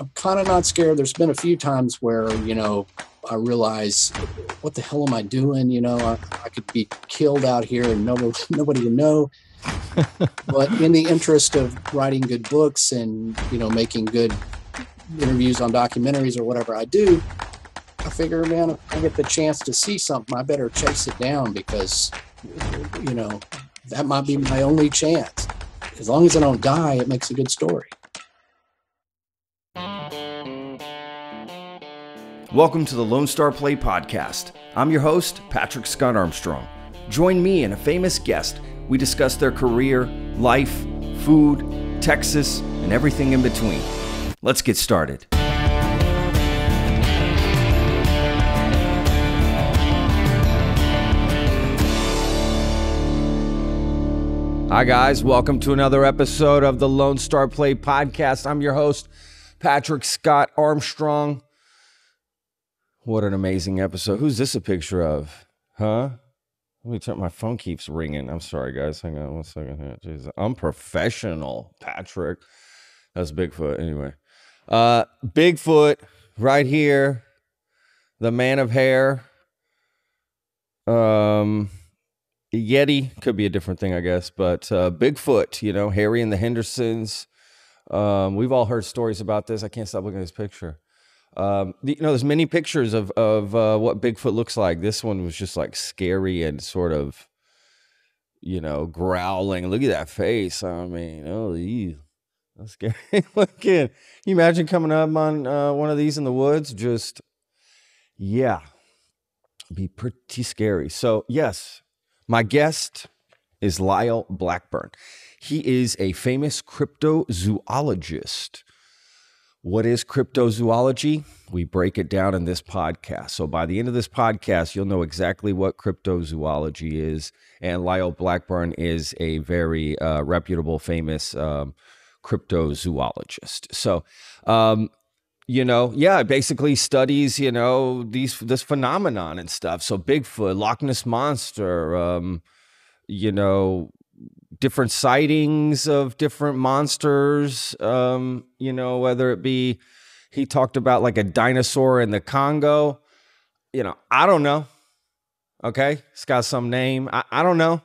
I'm kind of not scared. There's been a few times where, you know, I realize what the hell am I doing? You know, I, I could be killed out here and nobody, nobody would know. but in the interest of writing good books and, you know, making good interviews on documentaries or whatever I do, I figure, man, if I get the chance to see something, I better chase it down because, you know, that might be my only chance. As long as I don't die, it makes a good story. Welcome to the Lone Star Plate Podcast. I'm your host, Patrick Scott Armstrong. Join me and a famous guest. We discuss their career, life, food, Texas, and everything in between. Let's get started. Hi, guys. Welcome to another episode of the Lone Star Plate Podcast. I'm your host, Patrick Scott Armstrong. What an amazing episode. Who's this a picture of? Huh? Let me check. My phone keeps ringing. I'm sorry, guys. Hang on one second here. Jeez, I'm professional, Patrick. That's Bigfoot. Anyway, uh, Bigfoot right here, the man of hair. Um, Yeti could be a different thing, I guess, but uh, Bigfoot. You know, Harry and the Hendersons. Um, we've all heard stories about this. I can't stop looking at this picture. Um, you know, there's many pictures of of uh, what Bigfoot looks like. This one was just like scary and sort of, you know, growling. Look at that face. I mean, oh, ew. that's scary looking. Can you imagine coming up on uh, one of these in the woods? Just, yeah, be pretty scary. So, yes, my guest is Lyle Blackburn. He is a famous cryptozoologist. What is cryptozoology? We break it down in this podcast. So by the end of this podcast, you'll know exactly what cryptozoology is. And Lyle Blackburn is a very uh, reputable, famous um, cryptozoologist. So, um, you know, yeah, basically studies, you know, these this phenomenon and stuff. So Bigfoot, Loch Ness monster, um, you know, different sightings of different monsters. Um, you know, whether it be he talked about like a dinosaur in the Congo. You know, I don't know. Okay, it's got some name. I, I don't know.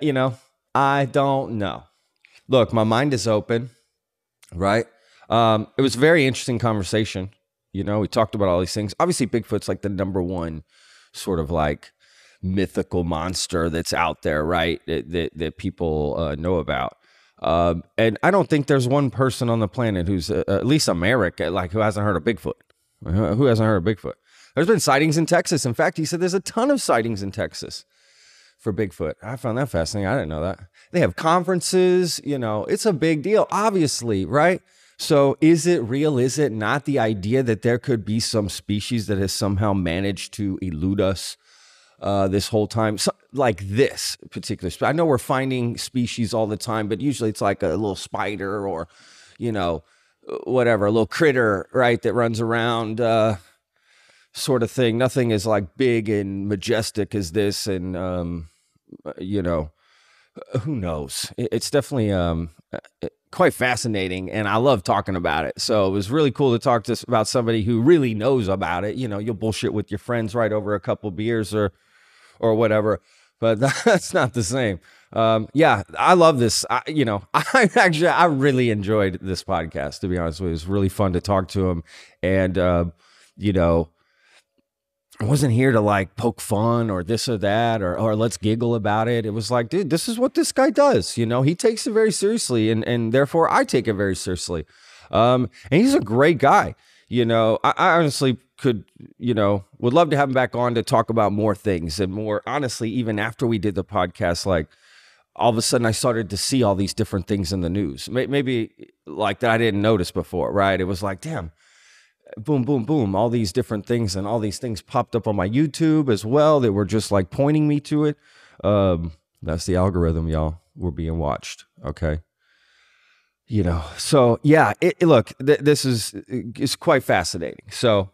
You know, I don't know. Look, my mind is open, right? Um, it was a very interesting conversation. You know, we talked about all these things. Obviously, Bigfoot's like the number one sort of like mythical monster that's out there, right? That that, that people uh, know about. Um, and I don't think there's one person on the planet who's uh, at least America, like who hasn't heard of Bigfoot. Who hasn't heard of Bigfoot? There's been sightings in Texas. In fact, he said there's a ton of sightings in Texas for Bigfoot. I found that fascinating. I didn't know that. They have conferences, you know, it's a big deal, obviously, right? So is it real? Is it not the idea that there could be some species that has somehow managed to elude us uh, this whole time, so, like this particular. I know we're finding species all the time, but usually it's like a little spider or, you know, whatever, a little critter, right, that runs around, uh, sort of thing. Nothing is like big and majestic as this, and um, you know, who knows? It's definitely um, uh, quite fascinating, and I love talking about it. So it was really cool to talk to about somebody who really knows about it. You know, you'll bullshit with your friends right over a couple beers or or whatever. But that's not the same. Um, yeah, I love this. I, you know, I actually I really enjoyed this podcast. To be honest with you, it was really fun to talk to him, and uh, you know, I wasn't here to like poke fun or this or that or or let's giggle about it. It was like, dude, this is what this guy does. You know, he takes it very seriously, and and therefore I take it very seriously. Um, and he's a great guy. You know, I, I honestly could, you know, would love to have him back on to talk about more things and more honestly, even after we did the podcast, like all of a sudden I started to see all these different things in the news. Maybe like that I didn't notice before, right? It was like, damn, boom, boom, boom, all these different things and all these things popped up on my YouTube as well that were just like pointing me to it. Um, that's the algorithm, y'all. We're being watched. Okay you know so yeah it, look th- this is is quite fascinating so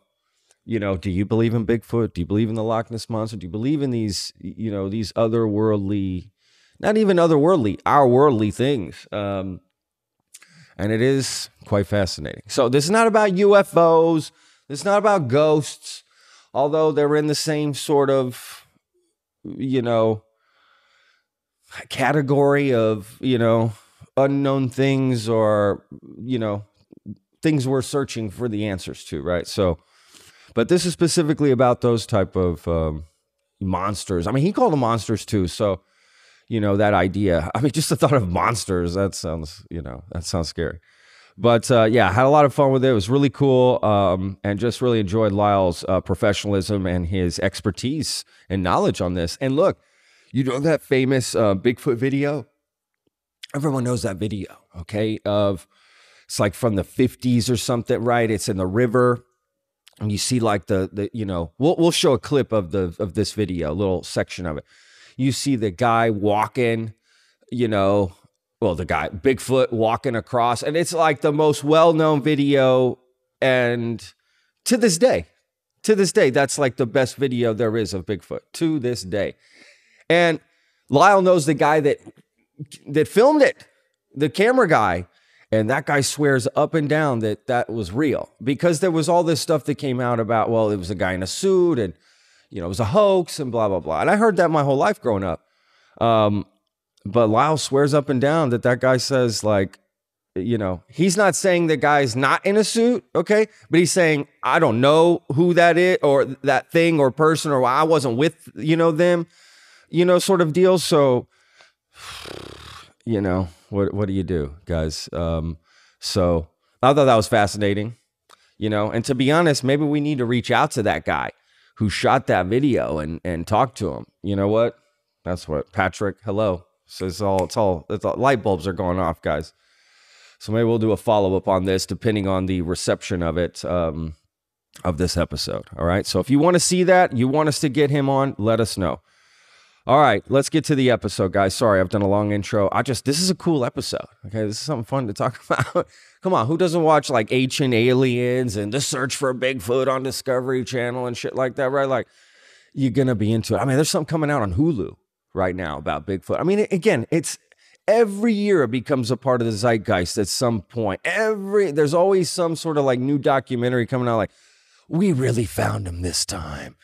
you know do you believe in bigfoot do you believe in the loch ness monster do you believe in these you know these otherworldly not even otherworldly our worldly things um and it is quite fascinating. So this is not about UFOs. This is not about ghosts, although they're in the same sort of, you know, category of you know unknown things or you know things we're searching for the answers to, right? So, but this is specifically about those type of um, monsters. I mean, he called them monsters too. So, you know, that idea. I mean, just the thought of monsters, that sounds, you know, that sounds scary. But uh, yeah, had a lot of fun with it. It was really cool, um, and just really enjoyed Lyle's uh, professionalism and his expertise and knowledge on this. And look, you know that famous uh, Bigfoot video? Everyone knows that video, okay? Of it's like from the 50s or something, right? It's in the river. And you see like the the you know, we'll we'll show a clip of the of this video, a little section of it. You see the guy walking, you know, well, the guy, Bigfoot walking across, and it's like the most well-known video. And to this day, to this day, that's like the best video there is of Bigfoot to this day. And Lyle knows the guy that that filmed it, the camera guy. And that guy swears up and down that that was real because there was all this stuff that came out about, well, it was a guy in a suit and, you know, it was a hoax and blah, blah, blah. And I heard that my whole life growing up. Um, but Lyle swears up and down that that guy says, like, you know, he's not saying the guy's not in a suit, okay? But he's saying, I don't know who that is or that thing or person or I wasn't with, you know, them, you know, sort of deal. So, you know, what what do you do, guys? Um, so I thought that was fascinating, you know. And to be honest, maybe we need to reach out to that guy who shot that video and and talk to him. You know what? That's what Patrick. Hello. So it's all it's all it's all, light bulbs are going off, guys. So maybe we'll do a follow up on this, depending on the reception of it. Um, of this episode. All right. So if you want to see that, you want us to get him on, let us know. All right, let's get to the episode, guys. Sorry, I've done a long intro. I just this is a cool episode. Okay, this is something fun to talk about. Come on, who doesn't watch like Ancient Aliens and The Search for Bigfoot on Discovery Channel and shit like that, right? Like you're gonna be into it. I mean, there's something coming out on Hulu right now about Bigfoot. I mean, again, it's every year it becomes a part of the zeitgeist at some point. Every there's always some sort of like new documentary coming out like we really found him this time.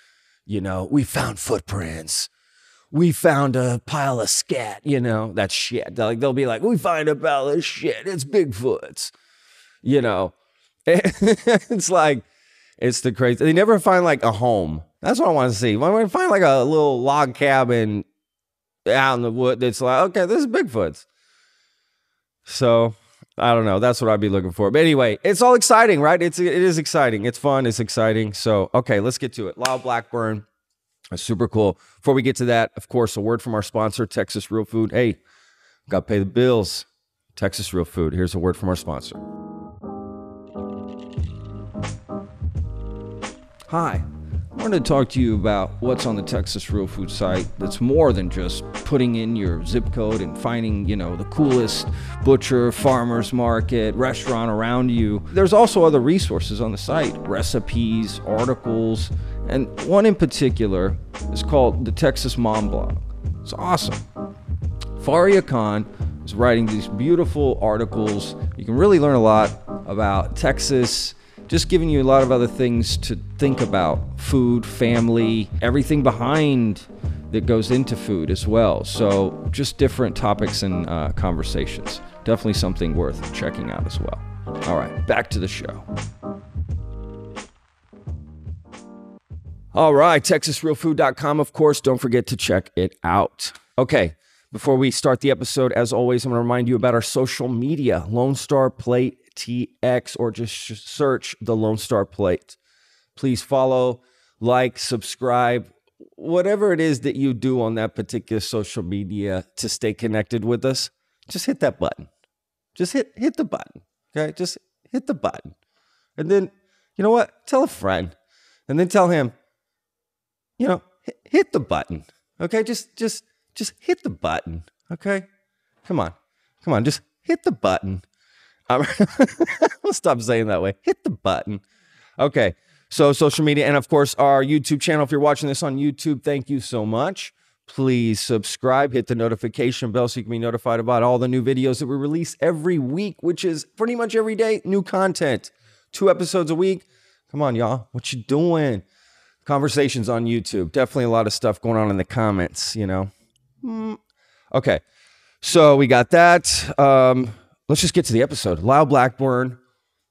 You know, we found footprints we found a pile of scat, you know, that shit. Like they'll be like, we find a pile of shit. It's Bigfoot's, you know. it's like, it's the crazy. They never find like a home. That's what I want to see. When we find like a little log cabin out in the wood, it's like, okay, this is Bigfoot's. So I don't know. That's what I'd be looking for. But anyway, it's all exciting, right? It's it is exciting. It's fun. It's exciting. So okay, let's get to it. Lyle Blackburn super cool. Before we get to that, of course, a word from our sponsor, Texas Real Food. Hey, got to pay the bills. Texas Real Food. Here's a word from our sponsor. Hi. I wanted to talk to you about what's on the Texas Real Food site that's more than just putting in your zip code and finding, you know, the coolest butcher, farmer's market, restaurant around you. There's also other resources on the site recipes, articles, and one in particular is called the Texas Mom Blog. It's awesome. Faria Khan is writing these beautiful articles. You can really learn a lot about Texas, just giving you a lot of other things to think about food, family, everything behind that goes into food as well. So, just different topics and uh, conversations. Definitely something worth checking out as well. All right, back to the show. All right, TexasRealFood.com, of course. Don't forget to check it out. Okay, before we start the episode, as always, I'm going to remind you about our social media Lone Star Plate TX, or just search the Lone Star Plate. Please follow, like, subscribe, whatever it is that you do on that particular social media to stay connected with us. Just hit that button. Just hit hit the button. Okay, just hit the button, and then you know what? Tell a friend, and then tell him you know, hit the button. Okay, just just just hit the button. Okay, come on, come on, just hit the button. Um, I'll stop saying that way. Hit the button. Okay, so social media and of course our YouTube channel. If you're watching this on YouTube, thank you so much. please subscribe, hit the notification bell so you can be notified about all the new videos that we release every week, which is pretty much every day, new content. Two episodes a week. Come on, y'all. What you doing? Conversations on YouTube. Definitely a lot of stuff going on in the comments, you know. Mm. Okay. So we got that. Um, let's just get to the episode. Lyle Blackburn.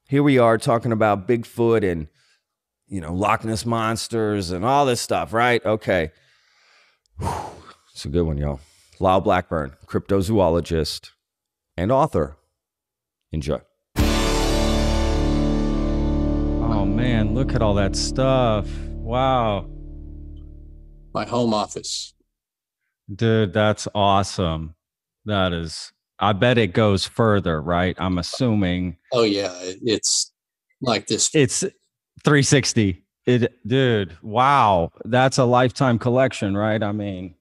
Here we are talking about Bigfoot and you know, Loch Ness monsters and all this stuff, right? Okay. Whew. It's a good one, y'all. Lyle Blackburn, cryptozoologist and author. Enjoy. Oh man, look at all that stuff. Wow. My home office. Dude, that's awesome. That is I bet it goes further, right? I'm assuming. Oh yeah, it's like this It's 360. It, dude, wow, that's a lifetime collection, right? I mean,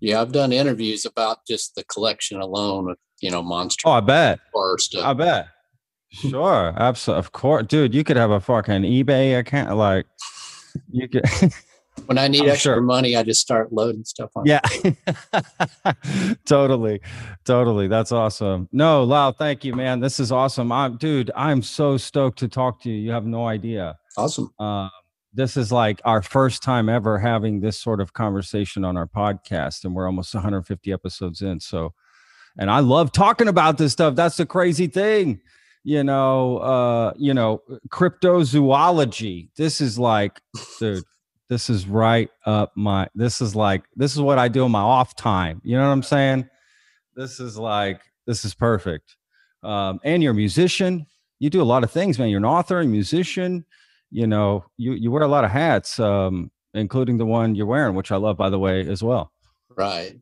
yeah, I've done interviews about just the collection alone of you know monster. Oh, I bet. Stuff. I bet. Sure, absolutely, of course, dude. You could have a fucking eBay account, like you could. when I need I'm extra sure. money, I just start loading stuff on. Yeah, totally, totally. That's awesome. No, Lyle, thank you, man. This is awesome. I'm, dude. I'm so stoked to talk to you. You have no idea. Awesome. Uh, this is like our first time ever having this sort of conversation on our podcast, and we're almost 150 episodes in. So, and I love talking about this stuff. That's the crazy thing you know, uh, you know, cryptozoology. This is like, dude, this is right up my this is like this is what I do in my off time. You know what I'm saying? This is like this is perfect. Um, and you're a musician. You do a lot of things, man. You're an author and musician. You know, you you wear a lot of hats, um, including the one you're wearing, which I love, by the way, as well. Right.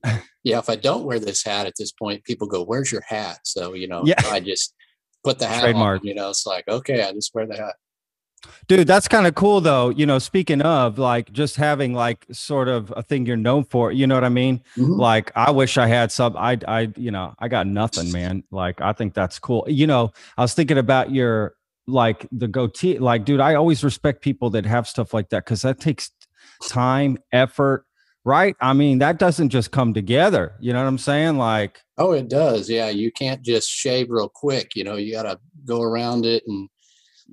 Yeah. if I don't wear this hat at this point, people go, "Where's your hat?" So you know, yeah. I just put the hat Trademark. on. You know, it's like okay, I just wear the hat. Dude, that's kind of cool though. You know, speaking of like just having like sort of a thing you're known for, you know what I mean? Mm-hmm. Like I wish I had some I I you know, I got nothing, man. Like I think that's cool. You know, I was thinking about your like the goatee like dude, I always respect people that have stuff like that cuz that takes time, effort, right? I mean, that doesn't just come together. You know what I'm saying? Like Oh, it does. Yeah, you can't just shave real quick, you know, you got to go around it and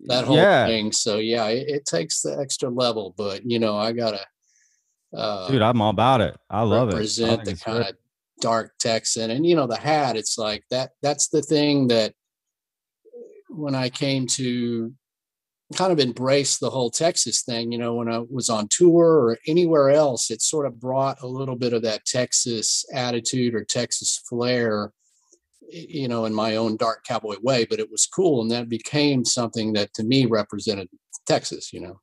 that whole yeah. thing. So yeah, it, it, takes the extra level, but you know, I gotta. Uh, Dude, I'm all about it. I love represent it. Represent the kind of dark Texan, and you know, the hat. It's like that. That's the thing that when I came to kind of embrace the whole Texas thing, you know, when I was on tour or anywhere else, it sort of brought a little bit of that Texas attitude or Texas flair you know, in my own dark cowboy way, but it was cool. And that became something that to me represented Texas, you know.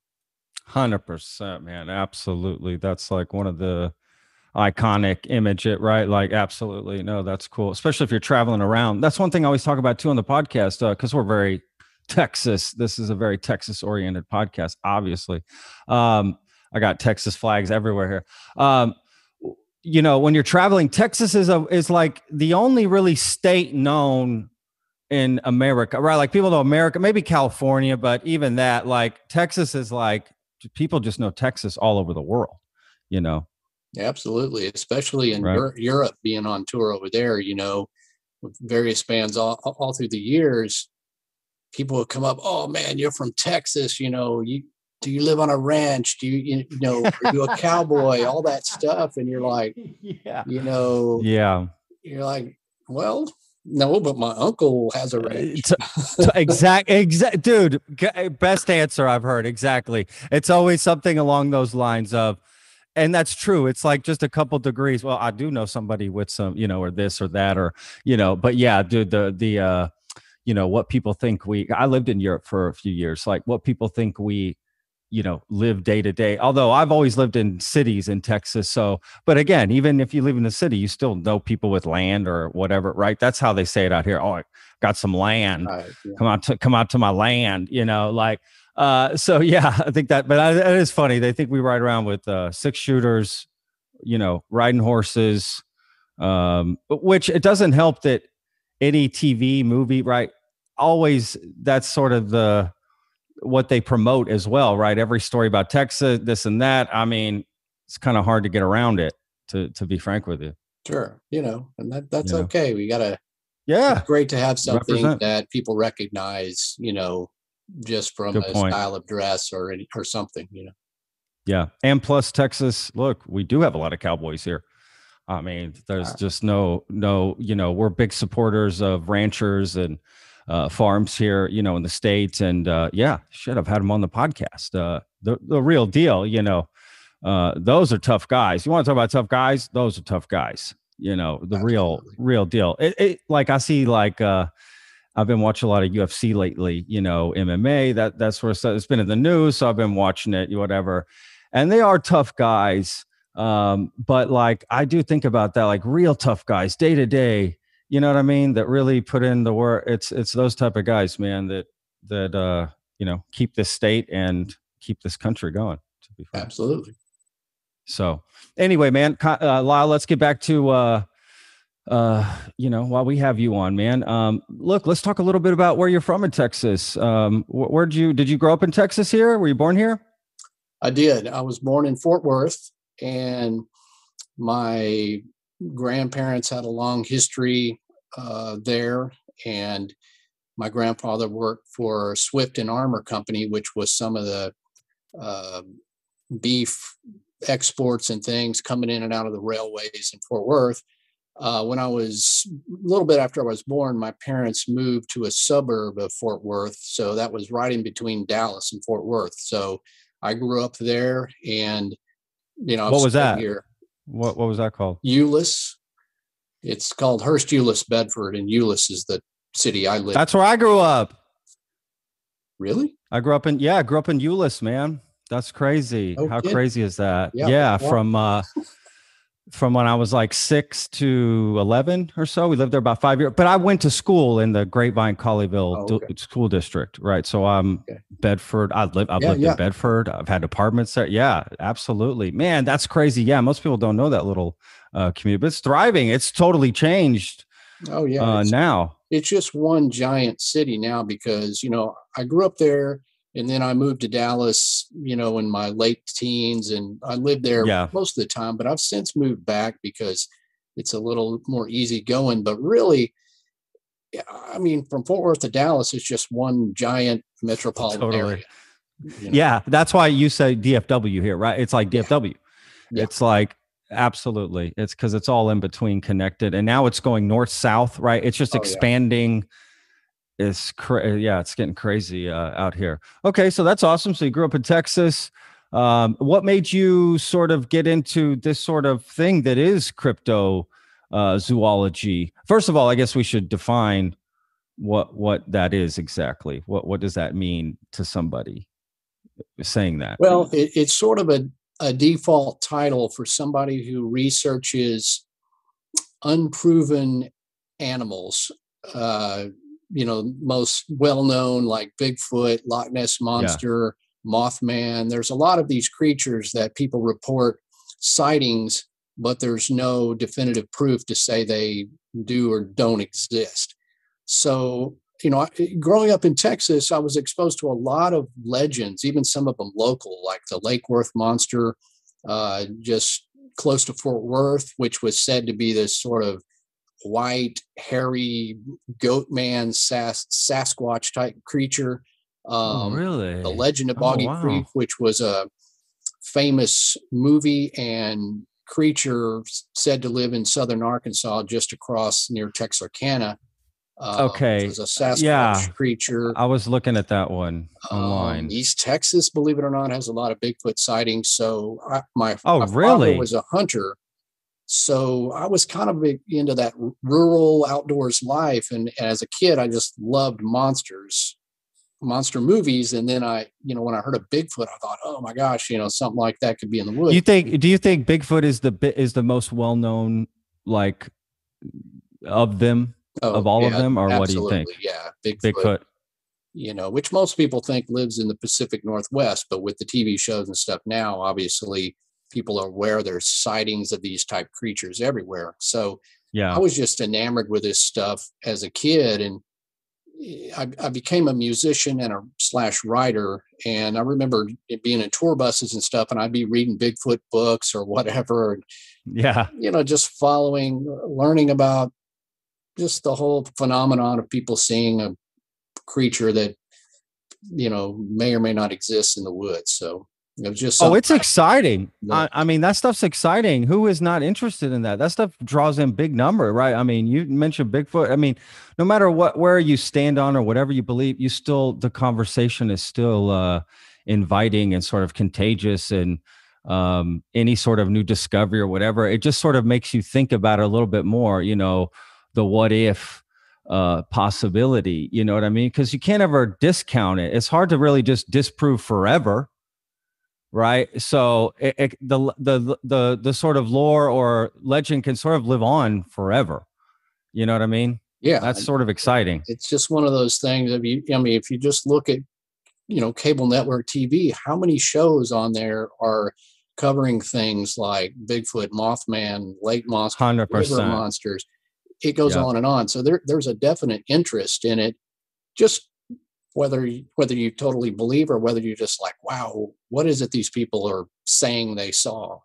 100%, man. Absolutely. That's like one of the iconic image it right like absolutely no that's cool especially if you're traveling around that's one thing i always talk about too on the podcast because uh, we're very texas this is a very texas oriented podcast obviously um i got texas flags everywhere here um you know, when you're traveling, Texas is a is like the only really state known in America, right? Like people know America, maybe California, but even that, like Texas is like people just know Texas all over the world, you know. Absolutely, especially in right. Europe, being on tour over there, you know, with various bands all, all through the years, people would come up, "Oh man, you're from Texas," you know, you do you live on a ranch? Do you, you know, are you a cowboy? All that stuff. And you're like, yeah, you know, yeah, you're like, well, no, but my uncle has a ranch. exact, exact, dude. Best answer I've heard. Exactly. It's always something along those lines of, and that's true. It's like just a couple degrees. Well, I do know somebody with some, you know, or this or that, or you know. But yeah, dude, the the uh, you know, what people think we. I lived in Europe for a few years. Like what people think we you know live day to day although i've always lived in cities in texas so but again even if you live in the city you still know people with land or whatever right that's how they say it out here oh i got some land right, yeah. come out to come out to my land you know like uh so yeah i think that but I, it is funny they think we ride around with uh six shooters you know riding horses um which it doesn't help that any tv movie right always that's sort of the what they promote as well, right? Every story about Texas, this and that. I mean, it's kind of hard to get around it. To to be frank with you. Sure, you know, and that that's know. okay. We gotta. Yeah. It's great to have something Represent. that people recognize. You know, just from Good a point. style of dress or any or something. You know. Yeah. And plus Texas, look, we do have a lot of cowboys here. I mean, there's Uh, just no no, you know, we're big supporters of ranchers and uh, farms here, you know, in the states. And uh, yeah, shit, I've had them on the podcast. Uh, the the real deal, you know, uh, those are tough guys. You want to talk about tough guys? Those are tough guys. You know, the real real deal. It, it like I see like uh, I've been watching a lot of UFC lately. You know, MMA that that sort of stuff. It's been in the news, so I've been watching it. Whatever, and they are tough guys. Um, but like I do think about that, like real tough guys, day to day. You know what I mean? That really put in the work. It's it's those type of guys, man. That that uh, you know keep this state and keep this country going. To be frank. Absolutely. So anyway, man, uh, Lyle, let's get back to uh, uh, you know, while we have you on, man. Um, look, let's talk a little bit about where you're from in Texas. Um, wh- where'd you did you grow up in Texas? Here, were you born here? I did. I was born in Fort Worth, and my grandparents had a long history uh, there. And my grandfather worked for Swift and Armour Company, which was some of the uh, beef exports and things coming in and out of the railways in Fort Worth. Uh, when I was a little bit after I was born, my parents moved to a suburb of Fort Worth. So that was right in between Dallas and Fort Worth. So I grew up there, and you know, What was that? Here, What what was that called? Euless. It's called Hurst Euless Bedford, and Euless is the city I live. That's where I grew up. really I grew up in yeah, I grew up in Euless, man. That's crazy. No How kidding. crazy is that? Yeah, Yeah, from uh from when I was like six to eleven or so. We lived there about five years. But I went to school in the Grapevine Colleyville Oh, okay. school district, right? So I'm Okay. Bedford. I live I've Yeah, lived yeah. in Bedford. I've had apartments there. Yeah, absolutely. Man, that's crazy. Yeah, most people don't know that little uh community, but it's thriving. It's totally changed oh yeah uh it's, now. it's just one giant city now because you know I grew up there and then I moved to Dallas you know in my late teens and I lived there Yeah. most of the time but I've since moved back because it's a little more easy going but really I mean from Fort Worth to Dallas it's just one giant metropolitan Totally. area you know? Yeah, that's why you say DFW here, right? It's like DFW. Yeah. It's like absolutely. It's because it's all in between connected, and now it's going north south, right? It's just Oh, yeah. It's cra- yeah, it's getting crazy uh, out here. Okay, so that's awesome. So you grew up in Texas. Um, what made you sort of get into this sort of thing that is crypto uh, zoology? First of all, I guess we should define what what that is exactly. What what does that mean to somebody saying that? Well, it, it's sort of a, a default title for somebody who researches unproven animals. Uh, you know, most well known like Bigfoot, Loch Ness Monster, Mothman. There's a lot of these creatures that people report sightings, but there's no definitive proof to say they do or don't exist. So, you know, growing up in Texas, I was exposed to a lot of legends, even some of them local, like the Lake Worth monster, uh, just close to Fort Worth, which was said to be this sort of white, hairy goat man, sas- Sasquatch type creature. oh, Um, really? the Legend of Oh, Boggy wow. Creek, which was a famous movie and creature said to live in southern Arkansas, just across near Texarkana. Uh, Okay, it was a Sasquatch yeah. creature. I was looking at that one Um, online. East Texas, believe it or not, has a lot of Bigfoot sightings. So I, my, Oh, my really? was a hunter. So I was kind of into that rural outdoors life. And as a kid, I just loved monsters, monster movies. And then I, you know, when I heard of Bigfoot, I thought, oh my gosh, you know, something like that could be in the woods. you think? Do you think Bigfoot is the is the most well known like of them Oh, of all of them, or what do you think? Yeah, Bigfoot, Bigfoot? you know, which most people think lives in the Pacific Northwest, but with the TV shows and stuff now, obviously people are aware there's sightings of these type creatures everywhere. So yeah, I was just enamored with this stuff as a kid. And eh, I, I, became a musician and a slash writer, and I remember being in tour buses and stuff, and I'd be reading Bigfoot books or whatever. And, yeah, you know, just following, learning about just the whole phenomenon of people seeing a creature that you know may or may not exist in the woods. So it was just oh, it's exciting. I, I, mean, that stuff's exciting. Who is not interested in that? That stuff draws in big number, right? I mean, you mentioned Bigfoot. I mean, no matter what where you stand on or whatever you believe, you still the conversation is still uh, inviting and sort of contagious and um, any sort of new discovery or whatever. It just sort of makes you think about it a little bit more. You know, the what if uh, possibility. You know what I mean? Because you can't ever discount it. It's hard to really just disprove forever right? So it, it, the the the the sort of lore or legend can sort of live on forever you know what i mean? Yeah that's sort of exciting. it's just one of those things if you i mean if you just look at you know cable network tv how many shows on there are covering things like bigfoot mothman lake monsters 100%. river monsters. It goes on and on. So there, there's a definite interest in it. Just whether whether you totally believe or whether you're just like, wow, what is it these people are saying they saw?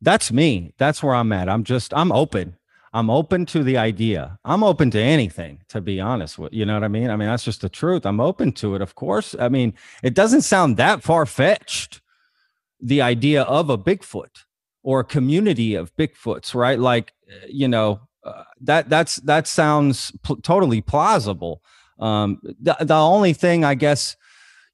That's me. That's where I'm at. I'm just I'm open. I'm open to the idea. I'm open to anything, to be honest with you know what I mean? I mean, that's just the truth. I'm open to it, of course. I mean, it doesn't sound that far fetched, the idea of a Bigfoot or a community of Bigfoots, right? Like, eh, you know, uh, that that's that sounds pl- totally plausible. Um, the, the only thing I guess,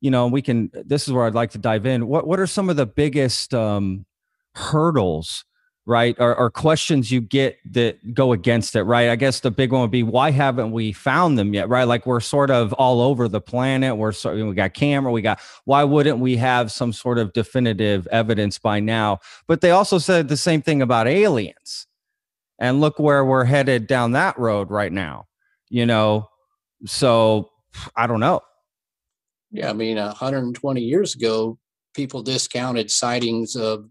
you know, we can, this is where I'd like to dive in. What, what are some of the biggest um, hurdles, right? Or, or questions you get that go against it, right? I guess the big one would be, why haven't we found them yet, right? Like we're sort of all over the planet. We're so, we got camera, we got, why wouldn't we have some sort of definitive evidence by now? But they also said the same thing about aliens. And look where we're headed down that road right now. You know, so I don't know. Yeah, I mean, 120 years ago, people discounted sightings of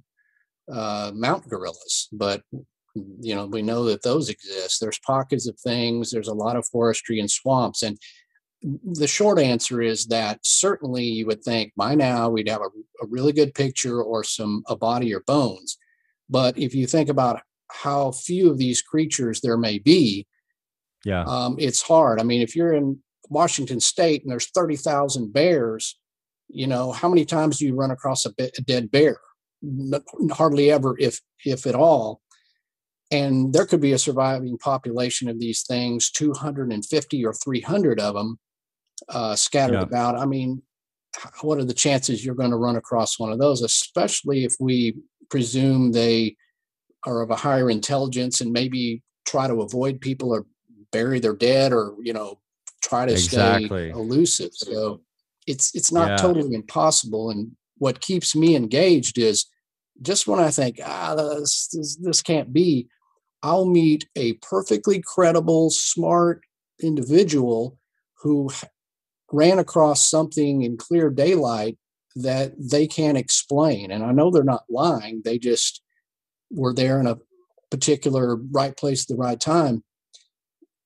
uh, mountain gorillas, but you know we know that those exist. There's pockets of things. There's a lot of forestry and swamps, and the short answer is that certainly you would think by now we'd have a, a really good picture or some a body or bones. But if you think about how few of these creatures there may be, yeah. Um, it's hard. I mean, if you're in Washington State and there's 30,000 bears, you know, how many times do you run across a, a dead bear? hardly ever, if if at all. And there could be a surviving population of these things, 250 or 300 of them uh, scattered yeah. about. I mean, what are the chances you're going to run across one of those, especially if we presume they are of a higher intelligence and maybe try to avoid people or bury their dead or you know try to exactly. stay elusive. So it's it's not yeah. totally impossible. And what keeps me engaged is just when i think ah this, this, this can't be i'll meet a perfectly credible smart individual who ran across something in clear daylight that they can't explain. And i know they're not lying. They just were there in a particular right place at the right time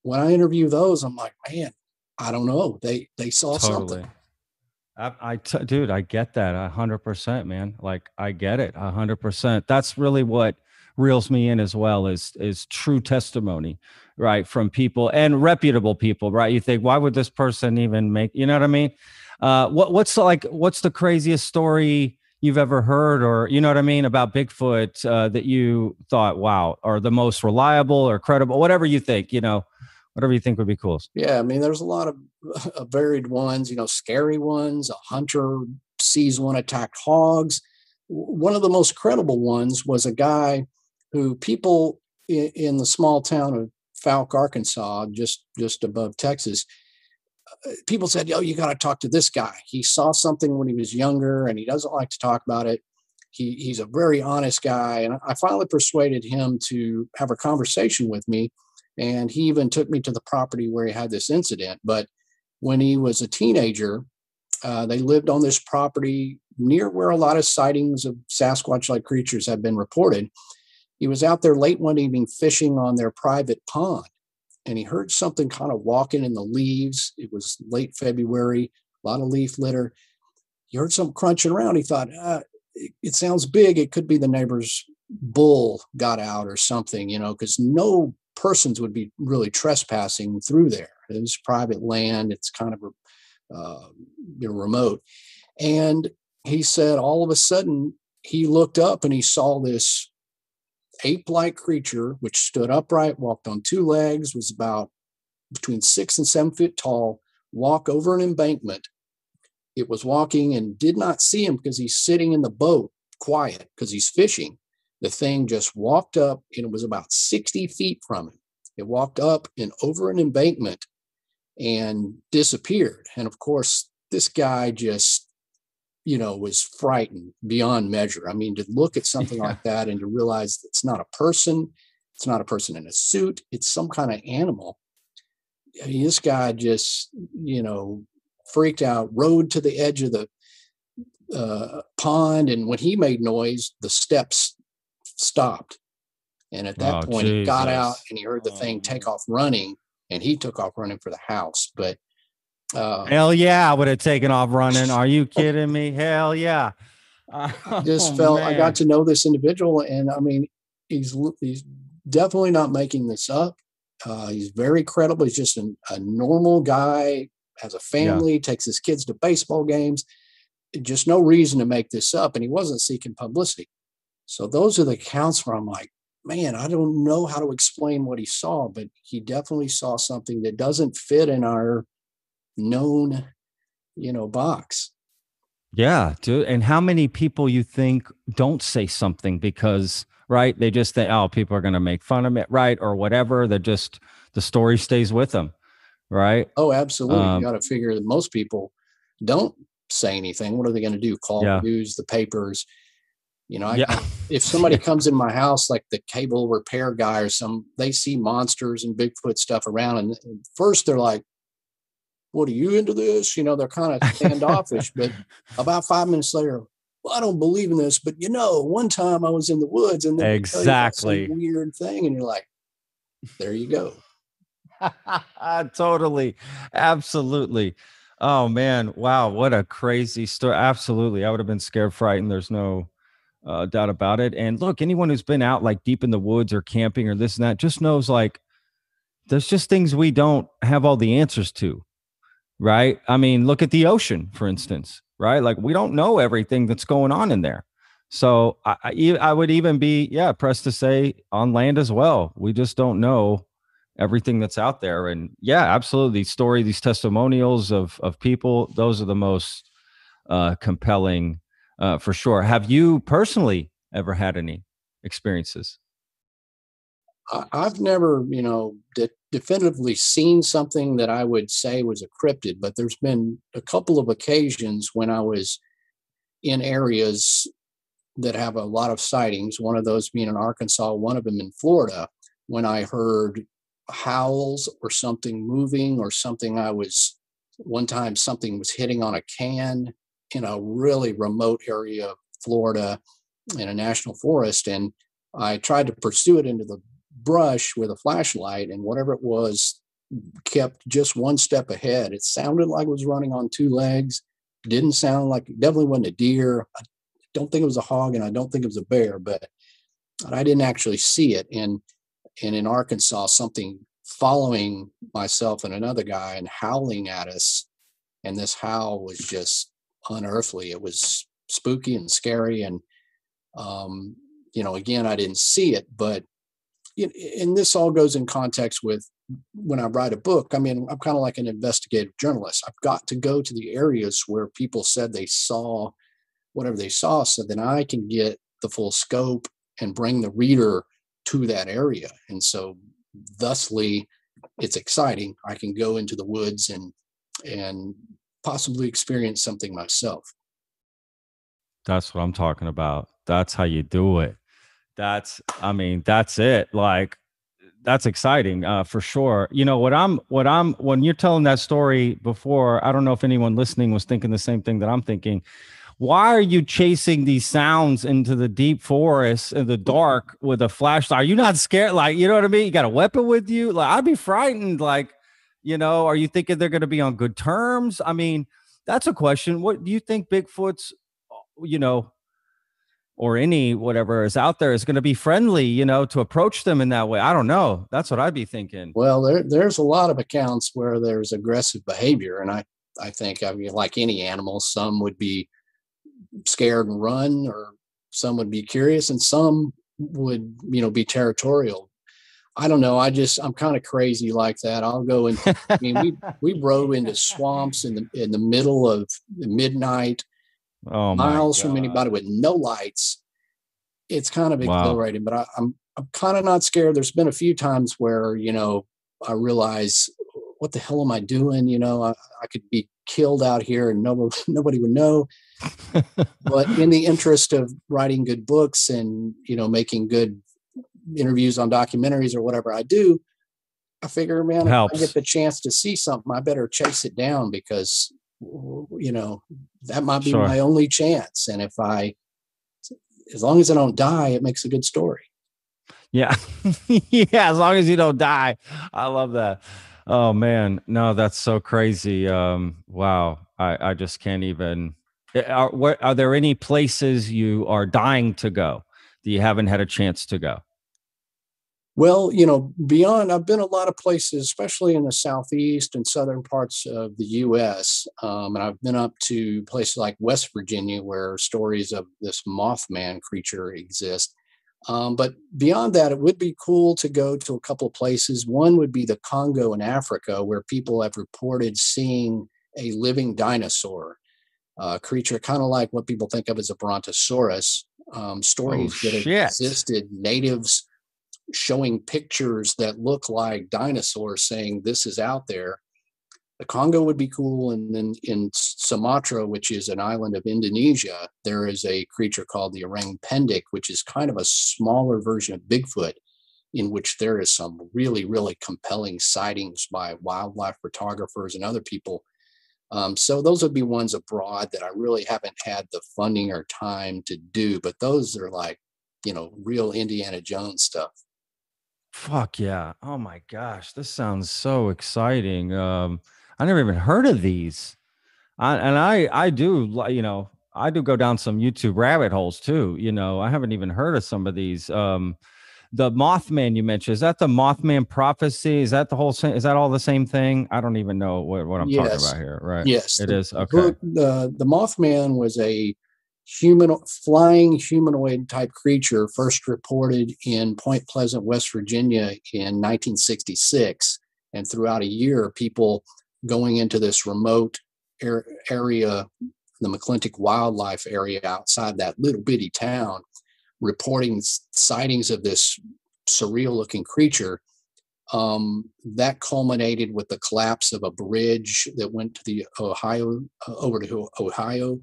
when I interview those, I'm like, man, I don't know. They they saw totally. something. I, I t- dude, I get that a hundred percent, man. Like I get it a hundred percent. That's really what reels me in as well is is true testimony, right, from people and reputable people, right? You think, why would this person even make? You know what I mean? Uh, what what's like? What's the craziest story? you've ever heard or you know what i mean about bigfoot uh, that you thought wow or the most reliable or credible whatever you think you know whatever you think would be cool. Yeah, I mean, there's a lot of uh, varied ones. You know, scary ones. A hunter sees one attack hogs. One of the most credible ones was a guy who people in, in the small town of Fouke, Arkansas, just just above Texas. Uh, people said, "Oh, you got to talk to this guy. He saw something when he was younger, and he doesn't like to talk about it. He, he's a very honest guy." And I finally persuaded him to have a conversation with me and he even took me to the property where he had this incident. But when he was a teenager, uh, they lived on this property near where a lot of sightings of Sasquatch like creatures have been reported. He was out there late one evening fishing on their private pond. and he heard something kind of walking in the leaves. It was late February, a lot of leaf litter. He heard something crunching around. He thought, uh, it, it sounds big. It could be the neighbor's bull got out or something, you know, because no persons would be really trespassing through there. It was private land. It's kind of uh, you know, remote. And he said all of a sudden he looked up and he saw this ape-like creature which stood upright, walked on two legs, was about between six and seven feet tall, walk over an embankment. It was walking and did not see him because he's sitting in the boat quiet because he's fishing. The thing just walked up and it was about 60 feet from him. It walked up and over an embankment and disappeared. And of course, this guy just, you know, was frightened beyond measure. I mean, to look at something yeah. like that and to realize it's not a person, it's not a person in a suit, it's some kind of animal. I mean, this guy just, you know, freaked out, rode to the edge of the uh, pond. And when he made noise, the steps stopped. And at that oh, point, Jesus. he got out and he heard the thing take off running, and he took off running for the house. But uh, hell yeah, I would have taken off running. Are you kidding me? Hell yeah. I just oh, felt man. I got to know this individual, and I mean, he's he's definitely not making this up. Uh, he's very credible. He's just an, a normal guy, has a family, yeah. takes his kids to baseball games. Just no reason to make this up, and he wasn't seeking publicity. So those are the accounts where I'm like, man, I don't know how to explain what he saw, but he definitely saw something that doesn't fit in our known, you know, box. Yeah, dude. And how many people you think don't say something because right? They just think, oh, people are gonna make fun of it, right? Or whatever. They're just the story stays with them. Right. Oh, absolutely. Um, you got to figure that most people don't say anything. What are they going to do? Call yeah. the news, the papers, you know, I, yeah. if somebody comes in my house, like the cable repair guy or some, they see monsters and Bigfoot stuff around, and first they're like, "What are you into this?" You know, they're kind of standoffish. but about five minutes later, well, I don't believe in this, but you know, one time I was in the woods and exactly weird thing, and you're like, there you go. totally, absolutely. Oh man, wow, what a crazy story! Absolutely, I would have been scared, frightened. There's no uh, doubt about it. And look, anyone who's been out like deep in the woods or camping or this and that just knows like there's just things we don't have all the answers to, right? I mean, look at the ocean, for instance, right? Like we don't know everything that's going on in there. So I, I, I would even be, yeah, pressed to say on land as well. We just don't know everything that's out there. And yeah, absolutely. Story, these testimonials of of people, those are the most uh, compelling uh, for sure. Have you personally ever had any experiences? I've never, you know, de- definitively seen something that I would say was a cryptid, but there's been a couple of occasions when I was in areas that have a lot of sightings. One of those being in Arkansas, one of them in Florida, when I heard howls or something moving or something I was one time something was hitting on a can in a really remote area of Florida in a national forest. And I tried to pursue it into the brush with a flashlight, and whatever it was kept just one step ahead. It sounded like it was running on two legs. Didn't sound like it definitely wasn't a deer. I don't think it was a hog, and I don't think it was a bear, but I didn't actually see it. And and in Arkansas, something following myself and another guy and howling at us. And this howl was just unearthly. It was spooky and scary. And, um, you know, again, I didn't see it, but, and this all goes in context with when I write a book. I mean, I'm kind of like an investigative journalist. I've got to go to the areas where people said they saw whatever they saw so then I can get the full scope and bring the reader to that area. And so, thusly, it's exciting. I can go into the woods and and possibly experience something myself. That's what I'm talking about. That's how you do it. That's, I mean, that's it. Like, that's exciting uh, for sure. You know what I'm, what I'm, when you're telling that story before, I don't know if anyone listening was thinking the same thing that I'm thinking. why are you chasing these sounds into the deep forest in the dark with a flashlight? Are you not scared? Like, you know what I mean? You got a weapon with you? Like, I'd be frightened. Like, you know, are you thinking they're going to be on good terms? I mean, that's a question. What do you think Bigfoot's, uh, you know, or any whatever is out there is going to be friendly, you know, to approach them in that way? I don't know. That's what I'd be thinking. Well, there, there's a lot of accounts where there's aggressive behavior, and I, I think, I mean, like any animal, some would be scared and run, or some would be curious, and some would, you know, be territorial. I don't know. I just I'm kind of crazy like that. I'll go and I mean we we rode into swamps in the in the middle of midnight, oh miles God. from anybody with no lights. It's kind of Wow. exhilarating, but I, I'm I'm kind of not scared. There's been a few times where you know I realize what the hell am I doing? You know, I, I could be killed out here and nobody nobody would know. but in the interest of writing good books and you know making good interviews on documentaries or whatever I do, I figure, man, if I Helps. get the chance to see something, I better chase it down because you know that might be Sure. my only chance. And if I, as long as I don't die, it makes a good story. Yeah. yeah. As long as you don't die. I love that. Oh man. No, that's so crazy. Um, wow. I, I just can't even Eh, are what are there any places you are dying to go that you haven't had a chance to go? Well, you know, beyond, I've been a lot of places, especially in the southeast and southern parts of the U.S. Um, and I've been up to places like West Virginia, where stories of this Mothman creature exist. Um, but beyond that, it would be cool to go to a couple of places. One would be the Congo in Africa, where people have reported seeing a living dinosaur, a creature kind of like what people think of as a brontosaurus. Um, stories that have existed, natives showing pictures that look like dinosaurs saying this is out there. The Congo would be cool. And then in Sumatra, which is an island of Indonesia, there is a creature called the orang pendek, which is kind of a smaller version of Bigfoot, in which there is some really, really compelling sightings by wildlife photographers and other people. Um, so those would be ones abroad that I really haven't had the funding or time to do, but those are like, you know, real Indiana Jones stuff. Fuck yeah. Oh my gosh. This sounds so exciting. Um, I never even heard of these. I, and I, I do, you know, I do go down some YouTube rabbit holes too. You know, I haven't even heard of some of these. Um, the Mothman you mentioned, is that the Mothman prophecy? Is that the whole, sa- is that all the same thing? I don't even know what, what I'm talking Yes. about here. Right. Yes, It the is. Okay. the the Mothman was a human flying humanoid type creature first reported in Point Pleasant, West Virginia in 1966, and throughout a year, people going into this remote area, the McClintic Wildlife Area outside that little bitty town, reporting sightings of this surreal looking creature um, that culminated with the collapse of a bridge that went to the Ohio uh, over to Ohio,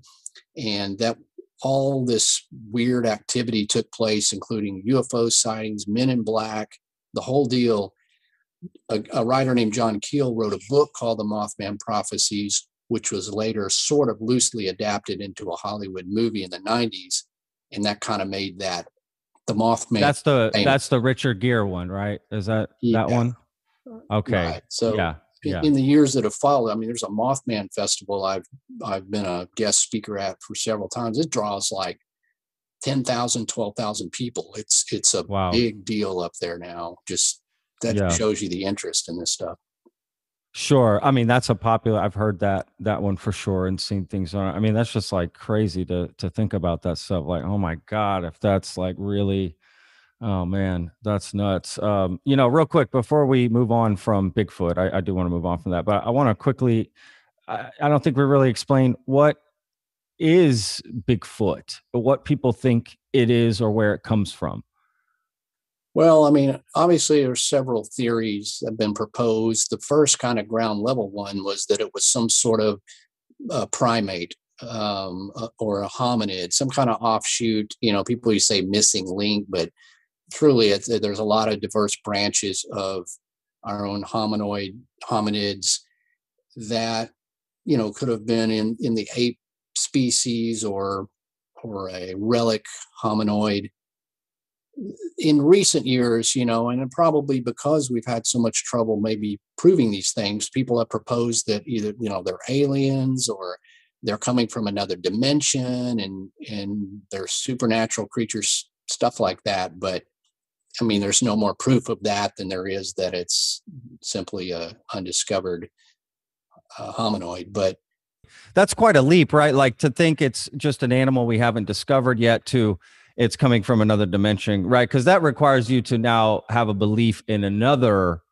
and that all this weird activity took place, including UFO sightings, Men in Black, the whole deal. A, a writer named John Keel wrote a book called The Mothman Prophecies, which was later sort of loosely adapted into a Hollywood movie in the 90s, and that kind of made that the Mothman. That's the, famous. that's the Richard Gere one, right? Is that that one? Uh, okay. Right. So yeah. In, Yeah. in the years that have followed, I mean, there's a Mothman festival I've I've been a guest speaker at for several times. It draws like 10,000, 12,000 people. It's it's a Wow. big deal up there now. Just that Yeah. shows you the interest in this stuff. Sure. I mean, that's a popular. I've heard that that one for sure, and seen things on. I mean, that's just like crazy to to think about that stuff. Like, oh my god, if that's like really, oh man, that's nuts. Um, you know, real quick before we move on from Bigfoot, I, I do want to move on from that, but I want to quickly. I, I don't think we really explain what is Bigfoot, but what people think it is, or where it comes from. Well, I mean, obviously, there's several theories that have been proposed. The first kind of ground level one was that it was some sort of uh, primate um, uh, or a hominid, some kind of offshoot. You know, people you say missing link, but truly, there's a lot of diverse branches of our own hominoid hominids that you know could have been in in the ape species or or a relic hominoid in recent years, you know, and probably because we've had so much trouble maybe proving these things, people have proposed that either, you know, they're aliens or they're coming from another dimension and and they're supernatural creatures, stuff like that. But I mean, there's no more proof of that than there is that it's simply a undiscovered uh, hominoid. But that's quite a leap, right? Like to think it's just an animal we haven't discovered yet to it's coming from another dimension, right? Because that requires you to now have a belief in another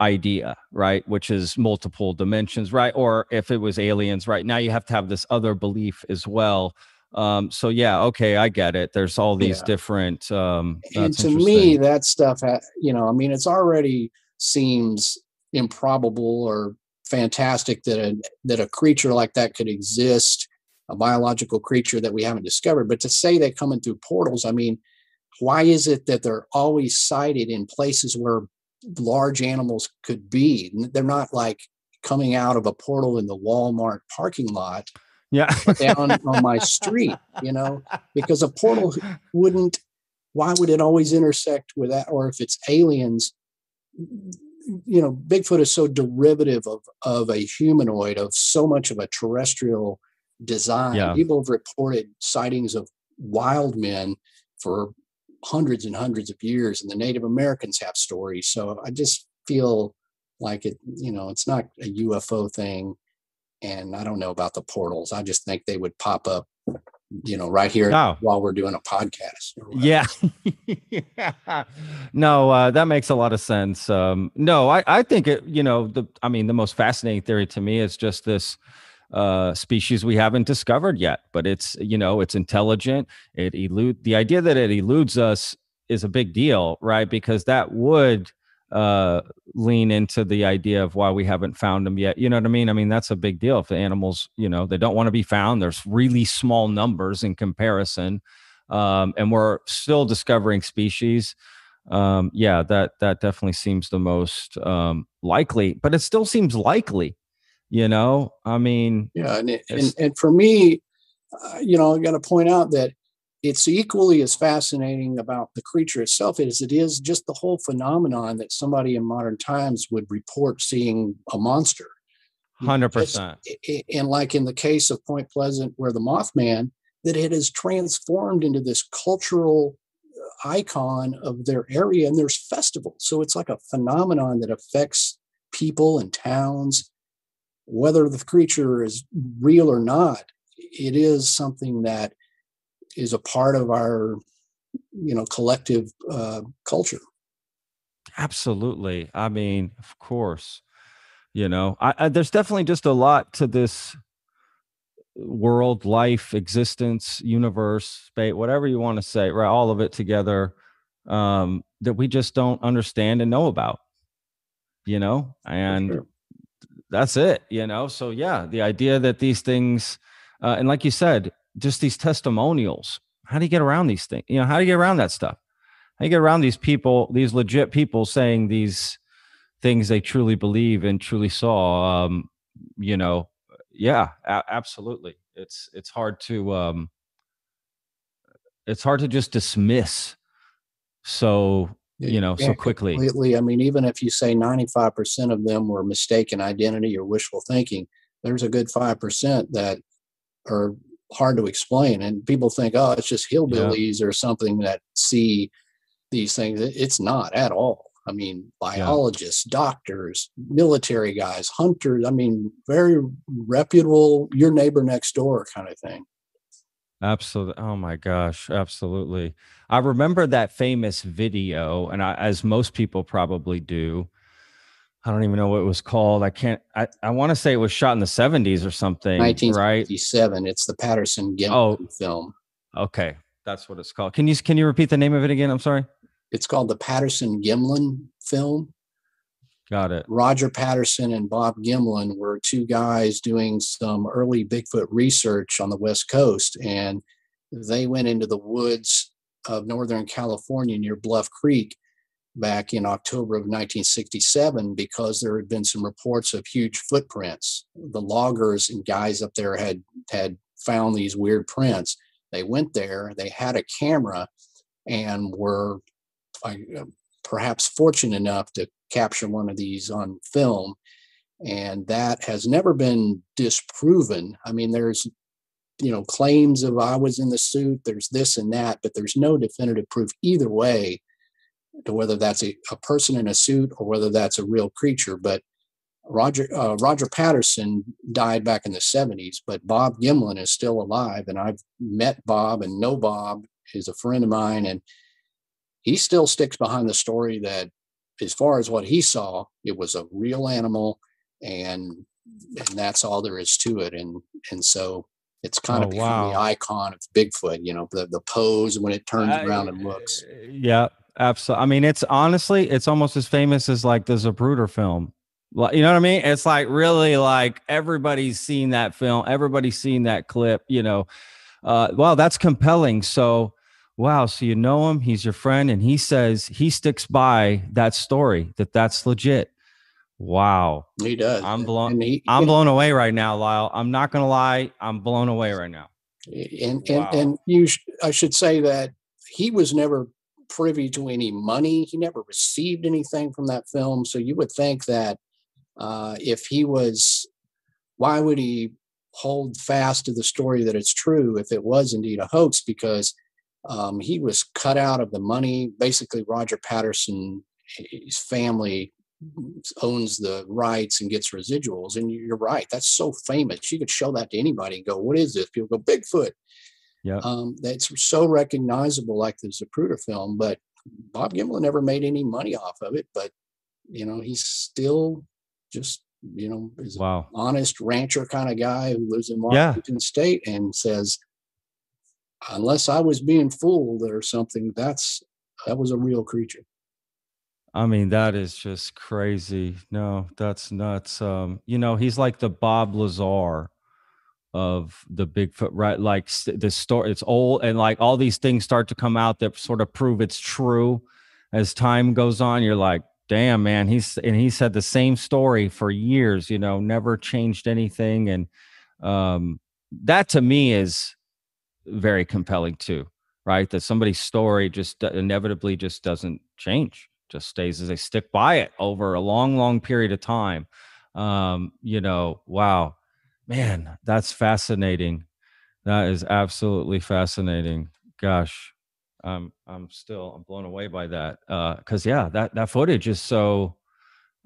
idea, right? Which is multiple dimensions, right? Or if it was aliens, right? Now you have to have this other belief as well. Um, so yeah, okay, I get it. There's all these yeah. different. Um, and to me, that stuff, ha- you know, I mean, it's already seems improbable or fantastic that a that a creature like that could exist a biological creature that we haven't discovered. But to say they come in through portals, I mean, why is it that they're always sighted in places where large animals could be? They're not like coming out of a portal in the Walmart parking lot. Yeah. down on my street, you know, because a portal wouldn't, why would it always intersect with that? Or if it's aliens, you know, Bigfoot is so derivative of, of a humanoid, of so much of a terrestrial design. Yeah. People have reported sightings of wild men for hundreds and hundreds of years, and the Native Americans have stories. So I just feel like it, you know, it's not a UFO thing. And I don't know about the portals. I just think they would pop up, you know, right here oh. while we're doing a podcast. Yeah. no, uh, that makes a lot of sense. Um, no, I, I think it, you know, the, I mean, the most fascinating theory to me is just this, uh, species we haven't discovered yet. But it's you know it's intelligent. It elude the idea that it eludes us is a big deal, right? Because that would uh, lean into the idea of why we haven't found them yet. You know what I mean? I mean that's a big deal. If the animals, you know, they don't want to be found, there's really small numbers in comparison, um, and we're still discovering species. Um, yeah, that that definitely seems the most um, likely, but it still seems likely you know i mean yeah and, it, and, and for me uh, you know i got to point out that it's equally as fascinating about the creature itself as it is just the whole phenomenon that somebody in modern times would report seeing a monster. 100% and like in the case of point pleasant where the mothman that it has transformed into this cultural uh, icon of their area and there's festivals. So it's like a phenomenon that affects people and towns. Whether the creature is real or not, it is something that is a part of our, you know, collective uh, culture. Absolutely. I mean, of course, you know, I, I, there's definitely just a lot to this world, life, existence, universe, space, whatever you want to say, right? All of it together um, that we just don't understand and know about, you know, and sure that's it you know so yeah the idea that these things uh, and like you said just these testimonials how do you get around these things you know how do you get around that stuff how do you get around these people these legit people saying these things they truly believe and truly saw um you know yeah a- absolutely it's it's hard to um it's hard to just dismiss so you know, so quickly. Completely. I mean, even if you say 95% of them were mistaken identity or wishful thinking, there's a good 5% that are hard to explain. And people think, oh, it's just hillbillies yeah. or something that see these things. It's not at all. I mean, biologists, yeah. doctors, military guys, hunters. I mean, very reputable, your neighbor next door kind of thing. Absolutely. Oh my gosh, absolutely. I remember that famous video, and I, as most people probably do, I don't even know what it was called. I can't. I, I want to say it was shot in the seventies or something. Nineteen fifty seven. It's the Patterson Gimlin oh, film. Okay, that's what it's called. Can you can you repeat the name of it again? I'm sorry. It's called the Patterson Gimlin film. Got it. Roger Patterson and Bob Gimlin were two guys doing some early Bigfoot research on the West Coast, and they went into the woods of Northern California near Bluff Creek back in October of 1967 because there had been some reports of huge footprints. The loggers and guys up there had had found these weird prints. They went there, they had a camera, and were perhaps fortunate enough to capture one of these on film. And that has never been disproven. I mean, there's you know claims of I was in the suit. There's this and that, but there's no definitive proof either way to whether that's a, a person in a suit or whether that's a real creature. But Roger uh, Roger Patterson died back in the 70s, but Bob Gimlin is still alive, and I've met Bob and know Bob is a friend of mine, and he still sticks behind the story that, as far as what he saw, it was a real animal, and and that's all there is to it, and and so it's kind oh, of become wow. the icon of Bigfoot, you know, the the pose when it turns around and looks. Yeah, absolutely. I mean, it's honestly, it's almost as famous as like the Zapruder film. You know what I mean? It's like really like everybody's seen that film, everybody's seen that clip. You know, uh, well, that's compelling. So, wow. So you know him, he's your friend, and he says he sticks by that story that that's legit. Wow. He does. I'm blown. He, I'm blown away right now, Lyle. I'm not gonna lie. I'm blown away right now. And and wow. and you, sh- I should say that he was never privy to any money. He never received anything from that film. So you would think that uh, if he was, why would he hold fast to the story that it's true if it was indeed a hoax? Because um, he was cut out of the money. Basically, Roger Patterson, his family owns the rights and gets residuals. And you're right, that's so famous. You could show that to anybody and go, "What is this?" People go, "Bigfoot." Yeah, um, that's so recognizable, like the Zapruder film. But Bob Gimlin never made any money off of it. But you know, he's still just you know is wow. an honest rancher kind of guy who lives in Washington yeah. State and says, unless I was being fooled or something, that's that was a real creature. I mean, that is just crazy. No, that's nuts. Um, you know, he's like the Bob Lazar of the Bigfoot, right? Like the story, it's old, and like all these things start to come out that sort of prove it's true as time goes on. You're like, damn, man, he's and he said the same story for years. You know, never changed anything, and um, that to me is very compelling too, right? That somebody's story just inevitably just doesn't change just stays as they stick by it over a long, long period of time. Um, you know, wow, man, that's fascinating. That is absolutely fascinating. Gosh, I'm I'm still I'm blown away by that. Uh, cause yeah, that that footage is so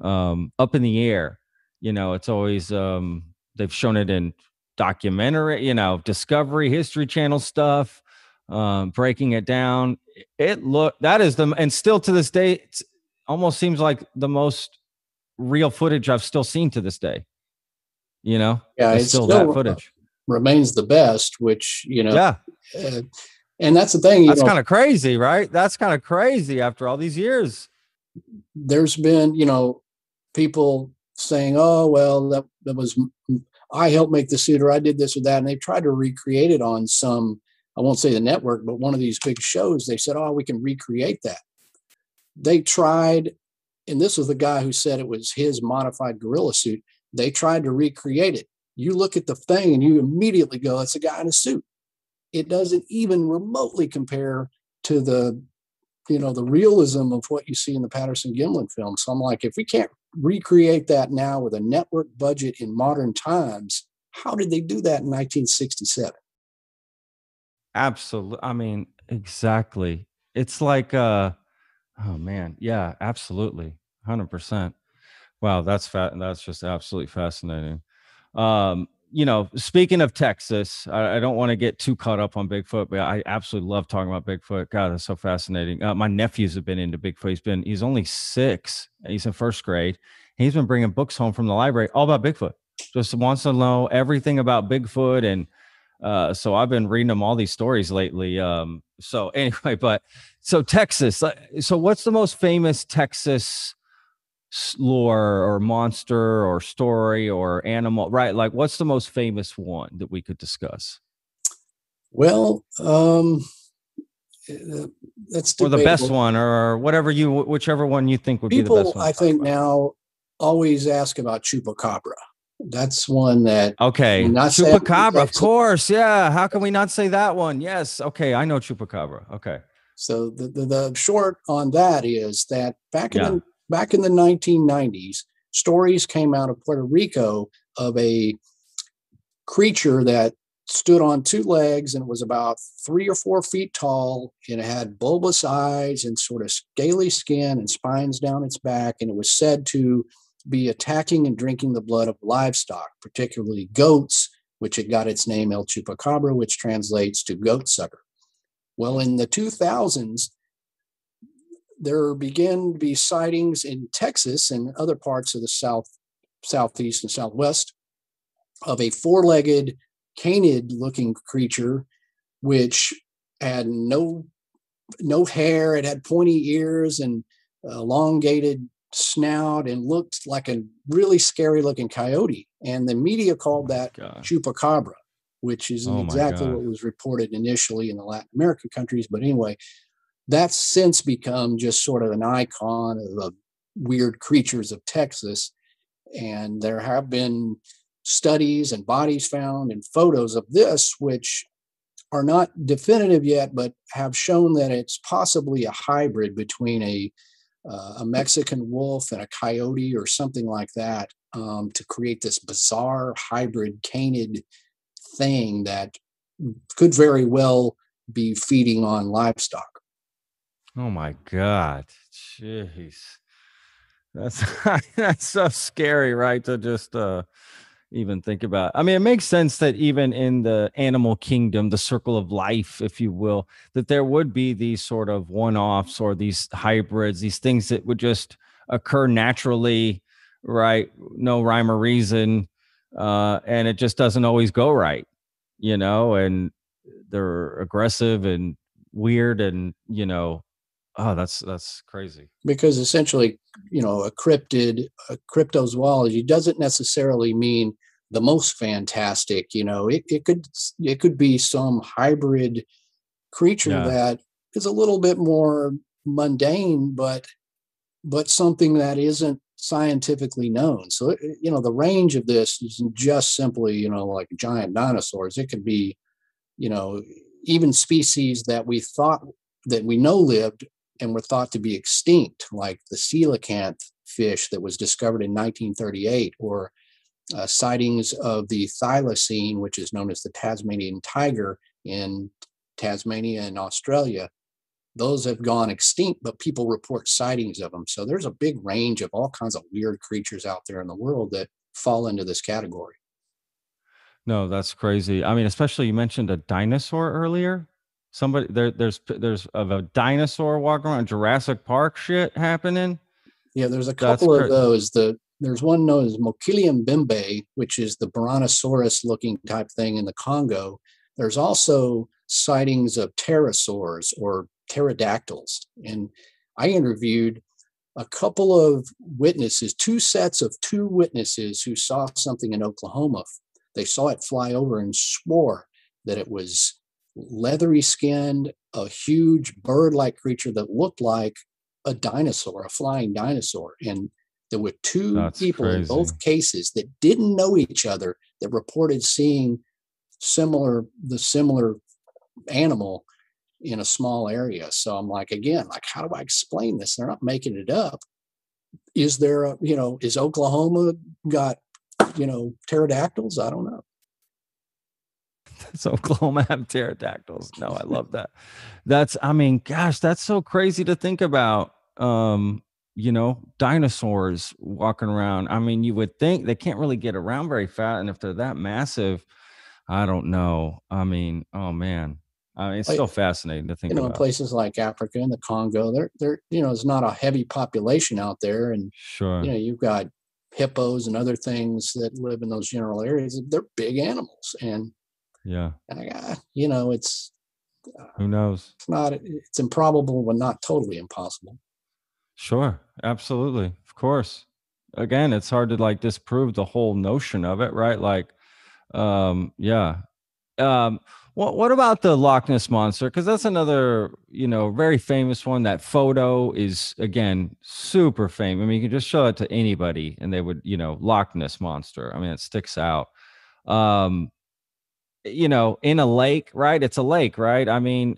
um up in the air. You know, it's always um they've shown it in documentary, you know, Discovery History Channel stuff um, breaking it down. It look that is the and still to this day, it almost seems like the most real footage I've still seen to this day. You know, yeah, it's, still, still, that footage remains the best. Which you know, yeah. Uh, and that's the thing. That's kind of crazy, right? That's kind of crazy after all these years. There's been, you know, people saying, "Oh, well, that that was I helped make the suit, or I did this or that," and they tried to recreate it on some I won't say the network, but one of these big shows, they said, oh, we can recreate that. They tried, and this was the guy who said it was his modified gorilla suit. They tried to recreate it. You look at the thing and you immediately go, it's a guy in a suit. It doesn't even remotely compare to the, you know, the realism of what you see in the Patterson Gimlin film. So I'm like, if we can't recreate that now with a network budget in modern times, how did they do that in 1967? Absolutely. I mean, exactly. It's like, uh, oh man, yeah, absolutely, hundred percent. Wow, that's fat. That's just absolutely fascinating. Um, you know, speaking of Texas, I, I don't want to get too caught up on Bigfoot, but I absolutely love talking about Bigfoot. God, that's so fascinating. Uh, my nephews have been into Bigfoot. He's been, he's only six. He's in first grade. He's been bringing books home from the library all about Bigfoot. Just wants to know everything about Bigfoot and uh, so I've been reading them all these stories lately. Um, so anyway, but so Texas. Uh, so what's the most famous Texas lore or monster or story or animal? Right? Like, what's the most famous one that we could discuss? Well, um, that's or the best one, or whatever you, whichever one you think would People, be the best one. I think now always ask about chupacabra. That's one that Okay. Not Chupacabra, of course. Yeah. How can we not say that one? Yes. Okay. I know Chupacabra. Okay. So the, the, the short on that is that back in Yeah. the, back in the 1990s, stories came out of Puerto Rico of a creature that stood on two legs and was about three or four feet tall and it had bulbous eyes and sort of scaly skin and spines down its back and it was said to be attacking and drinking the blood of livestock particularly goats which it got its name el chupacabra which translates to goat sucker. Well in the 2000s there began to be sightings in texas and other parts of the south southeast and southwest of a four-legged canid looking creature which had no no hair it had pointy ears and elongated snout and looked like a really scary looking coyote and the media called that God. chupacabra which isn't Oh exactly God. what was reported initially in the latin american countries but anyway that's since become just sort of an icon of the weird creatures of texas and there have been studies and bodies found and photos of this, which are not definitive yet, but have shown that it's possibly a hybrid between a uh, a Mexican wolf and a coyote or something like that um, to create this bizarre hybrid canid thing that could very well be feeding on livestock. Oh my God. Jeez. That's that's so scary, right? To just uh even think about. I mean, it makes sense that even in the animal kingdom, the circle of life, if you will, that there would be these sort of one-offs or these hybrids, these things that would just occur naturally, right? No rhyme or reason. Uh, and it just doesn't always go right, you know, and they're aggressive and weird and you know Oh, that's that's crazy. because essentially, you know, a cryptid, a cryptozoology doesn't necessarily mean the most fantastic. You know, it, it could it could be some hybrid creature Yeah. that is a little bit more mundane, but but something that isn't scientifically known. So eh, you know, the range of this isn't just simply you know like giant dinosaurs. It could be, you know, even species that we thought that we know lived and were thought to be extinct, like the coelacanth fish that was discovered in 1938, or uh, sightings of the thylacine, which is known as the Tasmanian tiger in Tasmania and Australia. Those have gone extinct, but people report sightings of them. So there's a big range of all kinds of weird creatures out there in the world that fall into this category. No, that's crazy. I mean, especially you mentioned a dinosaur earlier. Somebody there, there's there's of a dinosaur walking around Jurassic Park shit happening. Yeah, there's a That's couple of cra- those. The there's one known as Mokele-mbembe, which is the brontosaurus looking type thing in the Congo. There's also sightings of pterosaurs or pterodactyls. And I interviewed a couple of witnesses, two sets of two witnesses who saw something in Oklahoma. They saw it fly over and swore that it was leathery skinned, a huge bird like creature that looked like a dinosaur, a flying dinosaur. And there were two That's people in both cases that didn't know each other that reported seeing similar the similar animal in a small area. So I'm like, again, like, how do I explain this? They're not making it up. Is there a, you know, is Oklahoma got, you know, pterodactyls? I don't know. So Oklahoma have pterodactyls. No, I love that. That's I mean, gosh, that's so crazy to think about. Um, you know, dinosaurs walking around. I mean, you would think they can't really get around very fast, and if they're that massive, I don't know. I mean, oh man, I mean, it's Like, so fascinating to think You know, in places like Africa and the Congo, there, there, you know, there's not a heavy population out there, and Sure. you know, you've got hippos and other things that live in those general areas. They're big animals, and Yeah. I, I- you know, it's Who knows? it's not it's improbable, but not totally impossible. Sure. Absolutely. Of course. Again, it's hard to like disprove the whole notion of it, right? Like, um, yeah. Um, What What about the Loch Ness monster? Because that's another, you know, very famous one. That photo is again super famous. I mean, you can just show it to anybody, and they would, you know, Loch Ness monster. I mean, it sticks out. Um, you know, in a lake, right? It's a lake, right? I mean,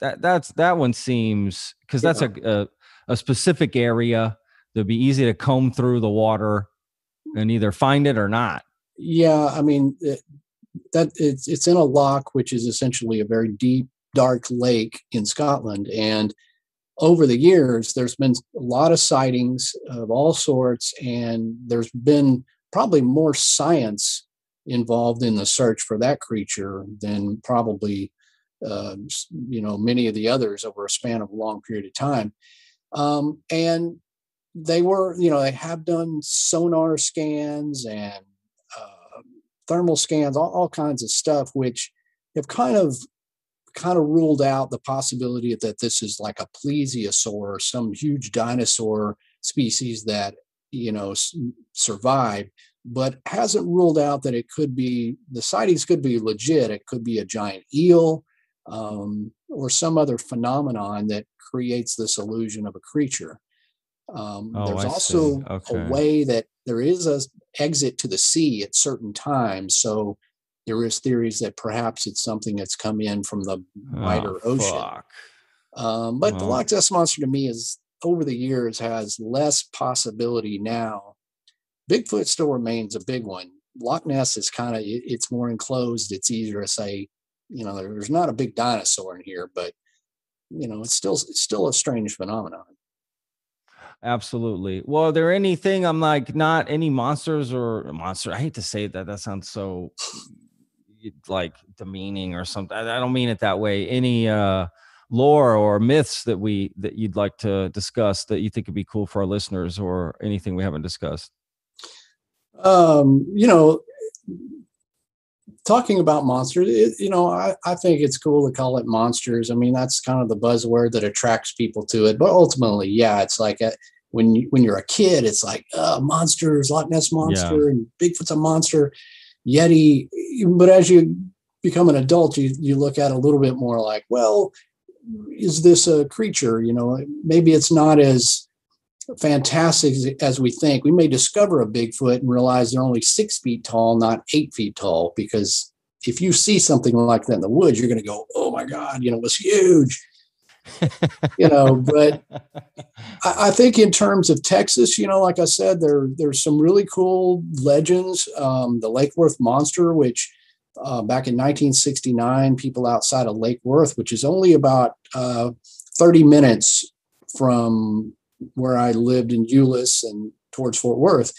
that that's that one seems because that's yeah. a, a a specific area that'd be easy to comb through the water and either find it or not. Yeah, I mean, it, that it's it's in a loch, which is essentially a very deep, dark lake in Scotland, and over the years, there's been a lot of sightings of all sorts, and there's been probably more science involved in the search for that creature than probably uh, you know many of the others over a span of a long period of time. Um, and they were, you know, they have done sonar scans and uh, thermal scans, all, all kinds of stuff, which have kind of kind of ruled out the possibility that this is like a plesiosaur, some huge dinosaur species that you know survived, but hasn't ruled out that it could be the sightings could be legit. It could be a giant eel um, or some other phenomenon that creates this illusion of a creature. Um, oh, there's I also okay. a way that there is a exit to the sea at certain times. So there is theories that perhaps it's something that's come in from the wider oh, ocean. Um, but well. the Loch Ness monster to me is over the years has less possibility now. Bigfoot still remains a big one. Loch Ness is kind of it's more enclosed. It's easier to say, you know, there's not a big dinosaur in here, but you know, it's still it's still a strange phenomenon. Absolutely. Well, are there anything I'm like not any monsters or monster? I hate to say that. That sounds so like demeaning or something. I don't mean it that way. Any uh lore or myths that we that you'd like to discuss that you think would be cool for our listeners or anything we haven't discussed? Um, you know, talking about monsters, it, you know, I, I think it's cool to call it monsters. I mean, that's kind of the buzzword that attracts people to it. But ultimately, yeah, it's like a, when you, when you're a kid, it's like uh, monsters, Loch Ness monster, yeah. and Bigfoot's a monster, Yeti. But as you become an adult, you you look at a little bit more like, well, is this a creature? You know, maybe it's not as fantastic as we think. We may discover a Bigfoot and realize they're only six feet tall, not eight feet tall, because if you see something like that in the woods, you're going to go, "Oh my God!" You know, it was huge. you know, but I, I, think in terms of Texas, you know, like I said, there there's some really cool legends. Um, the Lake Worth monster, which uh, back in 1969, people outside of Lake Worth, which is only about uh, 30 minutes from where I lived in Euless and towards Fort Worth,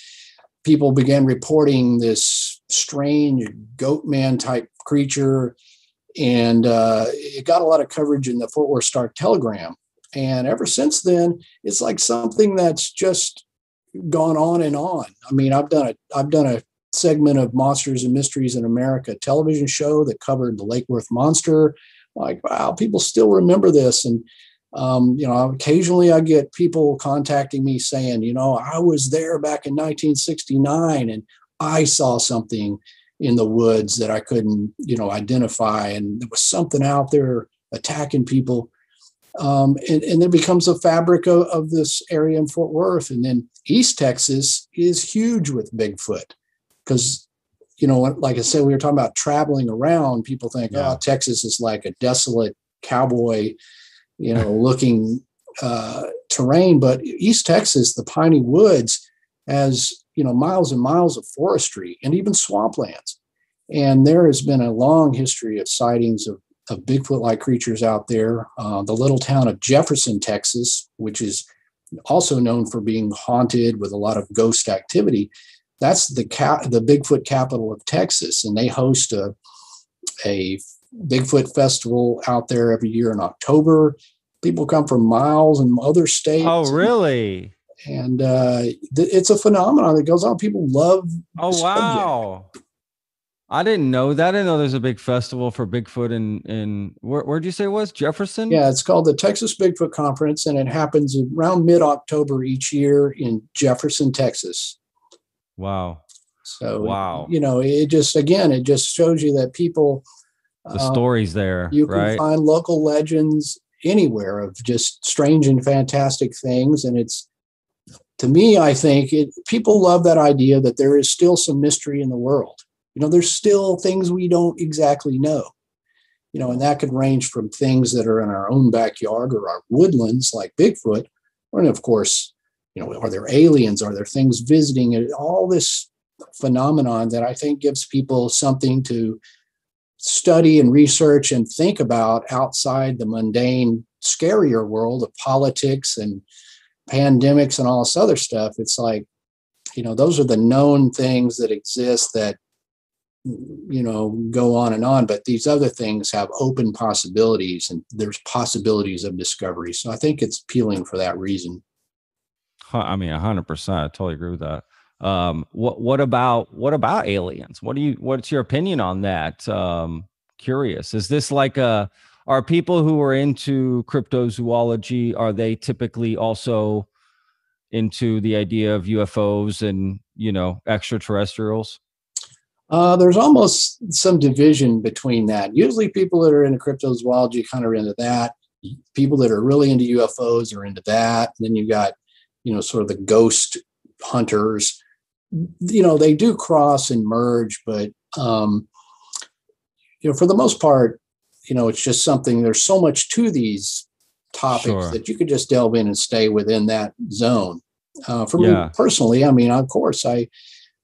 people began reporting this strange goat man type creature. And uh, it got a lot of coverage in the Fort Worth Star Telegram. And ever since then, it's like something that's just gone on and on. I mean, I've done a I've done a segment of Monsters and Mysteries in America television show that covered the Lake Worth monster. Like, wow, people still remember this. And um, you know, occasionally I get people contacting me saying, you know, I was there back in 1969 and I saw something in the woods that I couldn't, you know, identify, and there was something out there attacking people. Um, and, and then becomes a fabric of, of this area in Fort Worth. And then East Texas is huge with Bigfoot because, you know, like I said, we were talking about traveling around. People think, yeah. oh, Texas is like a desolate cowboy you know, looking uh, terrain. But East Texas, the piney woods, has you know miles and miles of forestry and even swamplands. And there has been a long history of sightings of, of Bigfoot-like creatures out there. Uh, the little town of Jefferson, Texas, which is also known for being haunted with a lot of ghost activity. That's the the Bigfoot capital of Texas, and they host a a Bigfoot Festival out there every year in October. People come from miles and other states. Oh, really? And uh, th- it's a phenomenon that goes on. People love. Oh, wow. I didn't know that. I didn't know there's a big festival for Bigfoot in in where where'd you say it was Jefferson? Yeah, it's called the Texas Bigfoot Conference, and it happens around mid October each year in Jefferson, Texas. Wow. So wow, you know, it just again, it just shows you that people the uh, stories there. You can right? find local legends anywhere of just strange and fantastic things, and it's to me, I think it, people love that idea that there is still some mystery in the world. You know, there's still things we don't exactly know. You know, and that could range from things that are in our own backyard or our woodlands, like Bigfoot, and of course, you know, are there aliens? Are there things visiting? All this phenomenon that I think gives people something to study and research and think about outside the mundane, scarier world of politics and pandemics and all this other stuff. It's like, you know, those are the known things that exist that, you know, go on and on. But these other things have open possibilities and there's possibilities of discovery. So I think it's appealing for that reason. I mean, hundred percent. I totally agree with that. Um, what what about what about aliens? What do you what's your opinion on that? Um, curious. Is this like a are people who are into cryptozoology are they typically also into the idea of UFOs and you know extraterrestrials? Uh, there's almost some division between that. Usually, people that are into cryptozoology kind of are into that. People that are really into UFOs are into that. And then you got, you know, sort of the ghost hunters you know they do cross and merge but um you know for the most part you know it's just something there's so much to these topics sure. that you could just delve in and stay within that zone uh, for yeah. me personally i mean of course i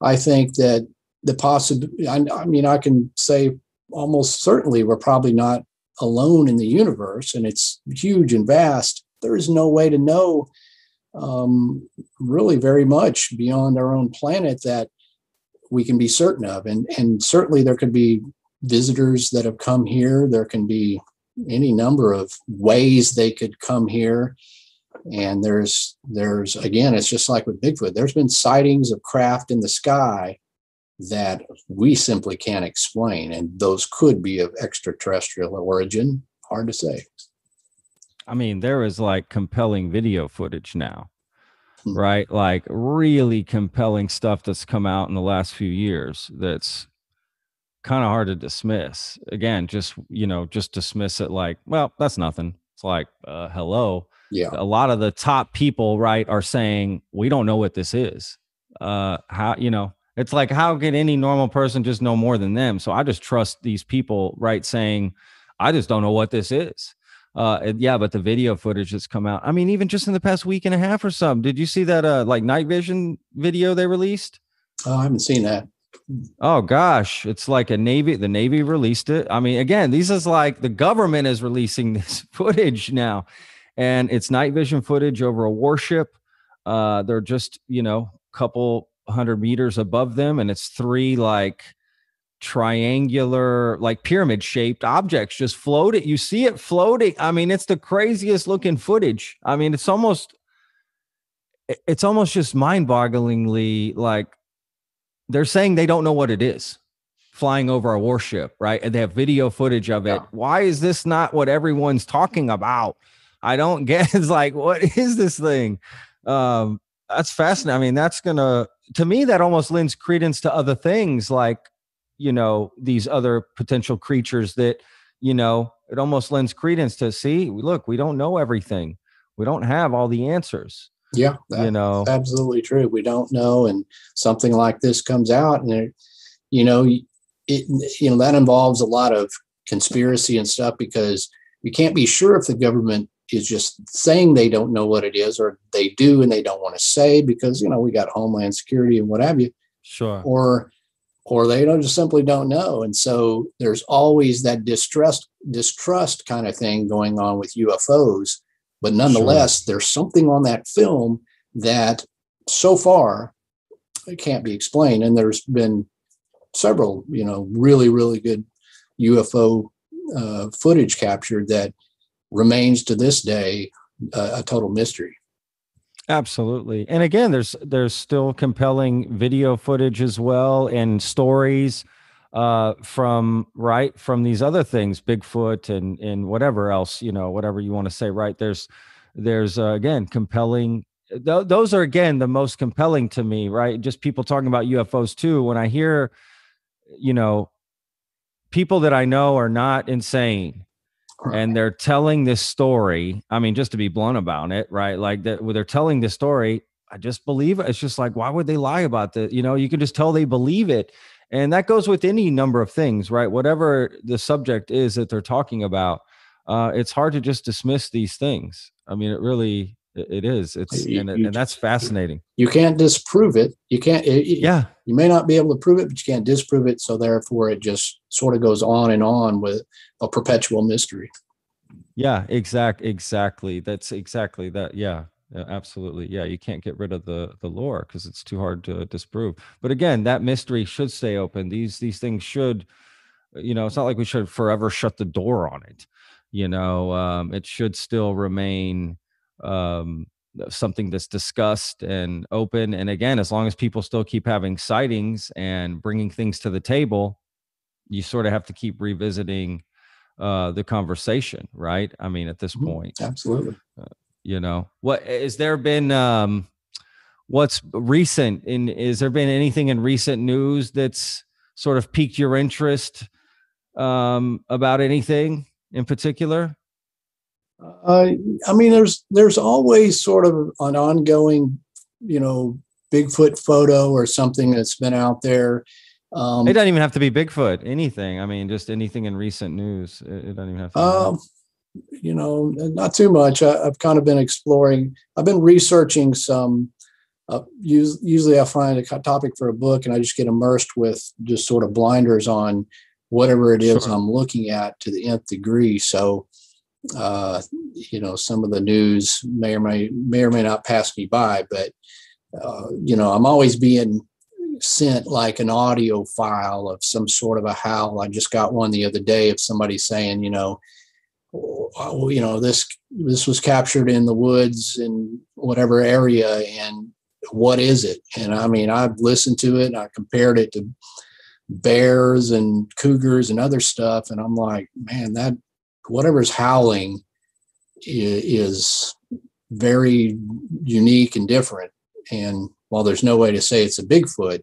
i think that the possible I, I mean i can say almost certainly we're probably not alone in the universe and it's huge and vast there is no way to know um, really very much beyond our own planet that we can be certain of. And, and certainly there could be visitors that have come here. There can be any number of ways they could come here. And there's, there's again, it's just like with Bigfoot. There's been sightings of craft in the sky that we simply can't explain, and those could be of extraterrestrial origin. Hard to say. I mean, there is like compelling video footage now, hmm. right? Like really compelling stuff that's come out in the last few years that's kind of hard to dismiss. Again, just, you know, just dismiss it like, well, that's nothing. It's like, uh, hello. Yeah. A lot of the top people, right, are saying, we don't know what this is. Uh, how, you know, it's like, how can any normal person just know more than them? So I just trust these people, right, saying, I just don't know what this is uh yeah but the video footage that's come out i mean even just in the past week and a half or something did you see that uh like night vision video they released? Oh i haven't seen that. Oh gosh it's like a navy the navy released it. I mean again these is like the government is releasing this footage now. And it's night vision footage over a warship. Uh they're just you know a couple hundred meters above them and it's three like triangular, like pyramid shaped objects just floating. You see it floating. I mean, it's the craziest looking footage. I mean, it's almost, it's almost just mind bogglingly like they're saying they don't know what it is flying over a warship, right? And they have video footage of it. Yeah. Why is this not what everyone's talking about? I don't get it's like, what is this thing? Um, that's fascinating. I mean, that's gonna to me, that almost lends credence to other things like you know these other potential creatures that you know it almost lends credence to see look we don't know everything. We don't have all the answers. Yeah you know? absolutely true. We don't know and something like this comes out and it, you know it you know that involves a lot of conspiracy and stuff because you can't be sure if the government is just saying they don't know what it is or they do and they don't want to say because you know we got homeland security and what have you. Sure. Or or they don't just simply don't know. And so there's always that distrust distrust kind of thing going on with UFOs. But nonetheless, sure. there's something on that film that so far it can't be explained. And there's been several, you know, really, really good UFO uh, footage captured that remains to this day uh, a total mystery. Absolutely. And again, there's there's still compelling video footage as well and stories uh from right from these other things bigfoot and and whatever else you know whatever you want to say right? There's there's uh, again compelling th- those are again the most compelling to me right? Just people talking about ufos too. When i hear you know people that I know are not insane and they're telling this story. I mean, just to be blunt about it, right? Like that, they're telling this story. I just believe it. It's just like, why would they lie about that? You know, you can just tell they believe it. And that goes with any number of things, right? Whatever the subject is that they're talking about, uh, it's hard to just dismiss these things. I mean, it really, it is. It's You- and, you and that's fascinating. You can't disprove it. You can't. It, it- Yeah, You may not be able to prove it, but you can't disprove it. So therefore, it just sort of goes on and on with a perpetual mystery. yeah, exact, exactly. That's exactly that. Yeah, yeah, absolutely. Yeah, you can't get rid of the the lore because it's too hard to disprove. But again, that mystery should stay open. These these things should, you know, it's not like we should forever shut the door on it. You know, um, it should still remain um, something that's discussed and open. And again, as long as people still keep having sightings and bringing things to the table, you sort of have to keep revisiting uh, the conversation, right? I mean, at this Mhm. point, Absolutely. you know, what has there been? Um, what's recent? In is there been anything in recent news that's sort of piqued your interest um, about anything in particular? Uh, I mean, there's there's always sort of an ongoing, you know, Bigfoot photo or something that's been out there. Um, It doesn't even have to be Bigfoot. Anything. I mean, just anything in recent news. It, it doesn't even have to. Be. Um, you know, not too much. I, I've kind of been exploring. I've been researching some. Uh, us, usually, I find a topic for a book, and I just get immersed with just sort of blinders on whatever it is Sure. I'm looking at to the nth degree. So, uh, you know, some of the news may or may may or may not pass me by, but uh, you know, I'm always being sent like an audio file of some sort of a howl. I just got one the other day of somebody saying, you know, oh, you know, this this was captured in the woods in whatever area, and what is it? And I mean, I've listened to it and I compared it to bears and cougars and other stuff, and I'm like, man, that whatever's howling is very unique and different. And while there's no way to say it's a Bigfoot,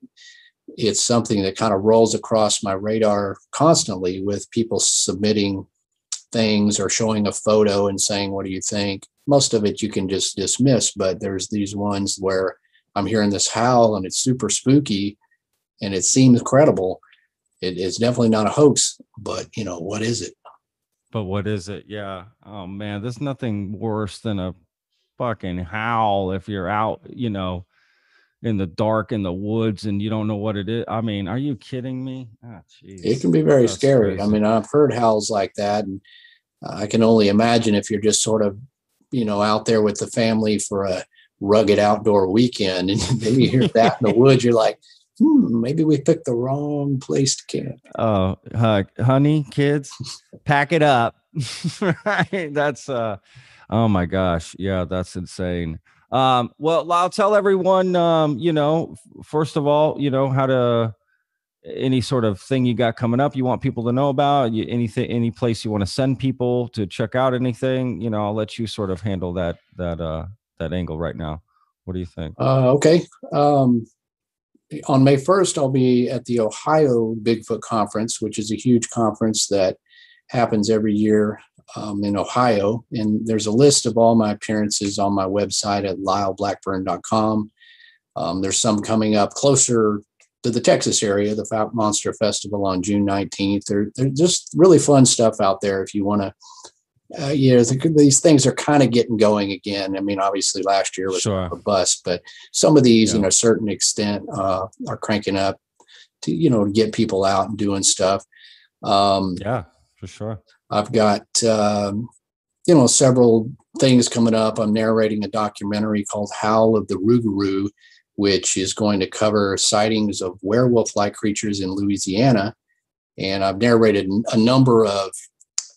it's something that kind of rolls across my radar constantly with people submitting things or showing a photo and saying, What do you think? Most of it you can just dismiss, but there's these ones where I'm hearing this howl and it's super spooky and it seems credible. It is definitely not a hoax, but you know, what is it? But what is it? Yeah. Oh man, there's nothing worse than a fucking howl if you're out, you know, in the dark in the woods and you don't know what it is. I mean, are you kidding me? Ah. It can be very That's scary. I mean, I've heard howls like that, and I can only imagine if you're just sort of, you know, out there with the family for a rugged outdoor weekend, and then you hear that in the woods, you're like, hmm, maybe we picked the wrong place to camp. Oh, uh, honey, kids, pack it up. right. That's uh oh my gosh. Yeah, that's insane. Um, well, I'll tell everyone um, you know, first of all, you know, how to any sort of thing you got coming up you want people to know about, you, anything any place you want to send people to check out anything, you know, I'll let you sort of handle that that uh that angle right now. What do you think? Uh, okay. Um, on May 1st, I'll be at the Ohio Bigfoot Conference, which is a huge conference that happens every year um, in Ohio. And there's a list of all my appearances on my website at lyleblackburn.com. Um, there's some coming up closer to the Texas area, the Fouke Monster Festival on June 19th. There, there's just really fun stuff out there if you want to. Uh, you know, th- these things are kind of getting going again. I mean, obviously last year was Sure. a bust, but some of these, Yeah. in a certain extent, uh, are cranking up to you know get people out and doing stuff. Um, Yeah, for sure. I've got um, you know several things coming up. I'm narrating a documentary called Howl of the Rougarou, which is going to cover sightings of werewolf-like creatures in Louisiana, and I've narrated a number of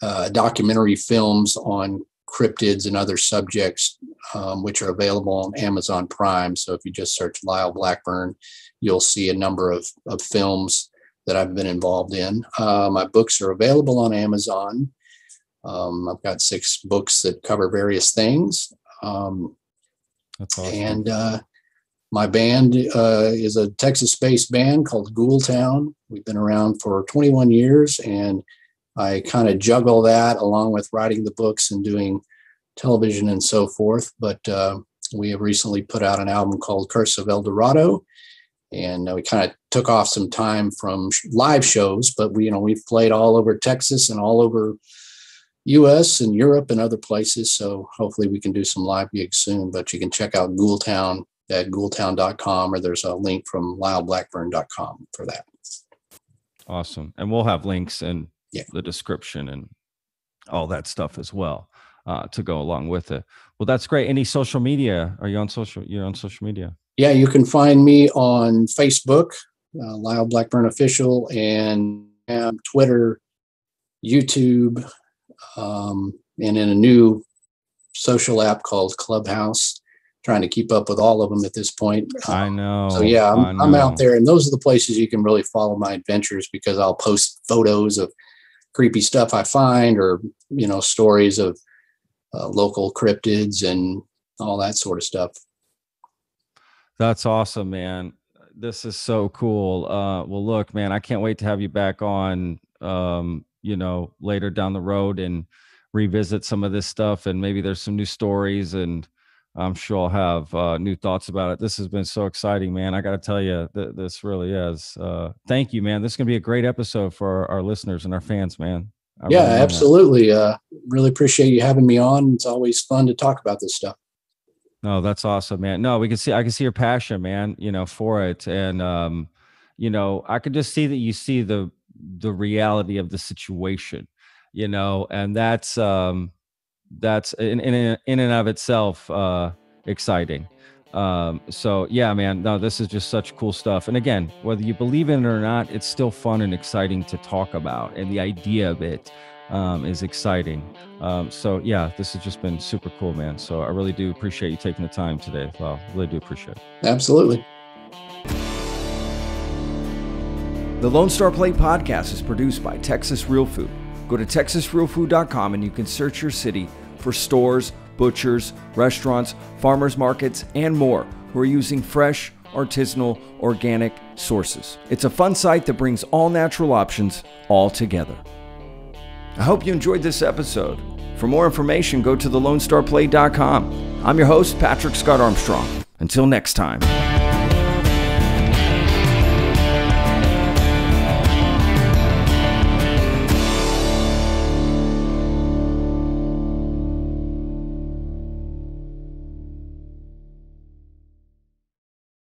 uh, documentary films on cryptids and other subjects, um, which are available on Amazon Prime. So if you just search Lyle Blackburn, you'll see a number of, of films that I've been involved in. Uh, my books are available on Amazon. Um, I've got six books that cover various things. Um, That's awesome. and uh, my band uh, is a Texas based band called Ghoultown. We've been around for 21 years, and I kind of juggle that along with writing the books and doing television and so forth. But uh, we have recently put out an album called Curse of El Dorado. And uh, we kind of took off some time from live shows, but we, you know, we've played all over Texas and all over US and Europe and other places. So hopefully we can do some live gigs soon. But you can check out Ghoultown at ghoultown.com or there's a link from lyleblackburn.com for that. Awesome. And we'll have links in yeah. the description and all that stuff as well uh, to go along with it. Well, that's great. Any social media? Are you on social? You're on social media. Yeah, you can find me on Facebook, uh, Lyle Blackburn Official, and um, Twitter, YouTube, um, and in a new social app called Clubhouse. Trying to keep up with all of them at this point. I know. So yeah, I'm, I'm out there, and those are the places you can really follow my adventures because I'll post photos of creepy stuff I find, or you know, stories of uh, local cryptids and all that sort of stuff. That's awesome, man. This is so cool. Uh, well, look, man, I can't wait to have you back on. Um, you know, later down the road and revisit some of this stuff, and maybe there's some new stories, and I'm sure I'll have uh, new thoughts about it. This has been so exciting, man. I got to tell you, th- this really is. Uh, thank you, man. This is gonna be a great episode for our, our listeners and our fans, man. I yeah, really absolutely. Uh, really appreciate you having me on. It's always fun to talk about this stuff. No, that's awesome, man. No, we can see I can see your passion, man, you know, for it. And um, you know, I could just see that you see the the reality of the situation, you know, and that's um that's in in in and of itself uh exciting. Um, so yeah, man, no, this is just such cool stuff. And again, whether you believe in it or not, it's still fun and exciting to talk about. And the idea of it um, is exciting. Um, so yeah, this has just been super cool, man. So I really do appreciate you taking the time today. Well, really do appreciate it. Absolutely. The Lone Star Plate podcast is produced by Texas Real Food. Go to texasrealfood.com and you can search your city for stores butchers, restaurants, farmers markets, and more who are using fresh, artisanal, organic sources. It's a fun site that brings all natural options all together. I hope you enjoyed this episode. For more information, go to thelonestarplate.com. I'm your host, Patrick Scott Armstrong. Until next time.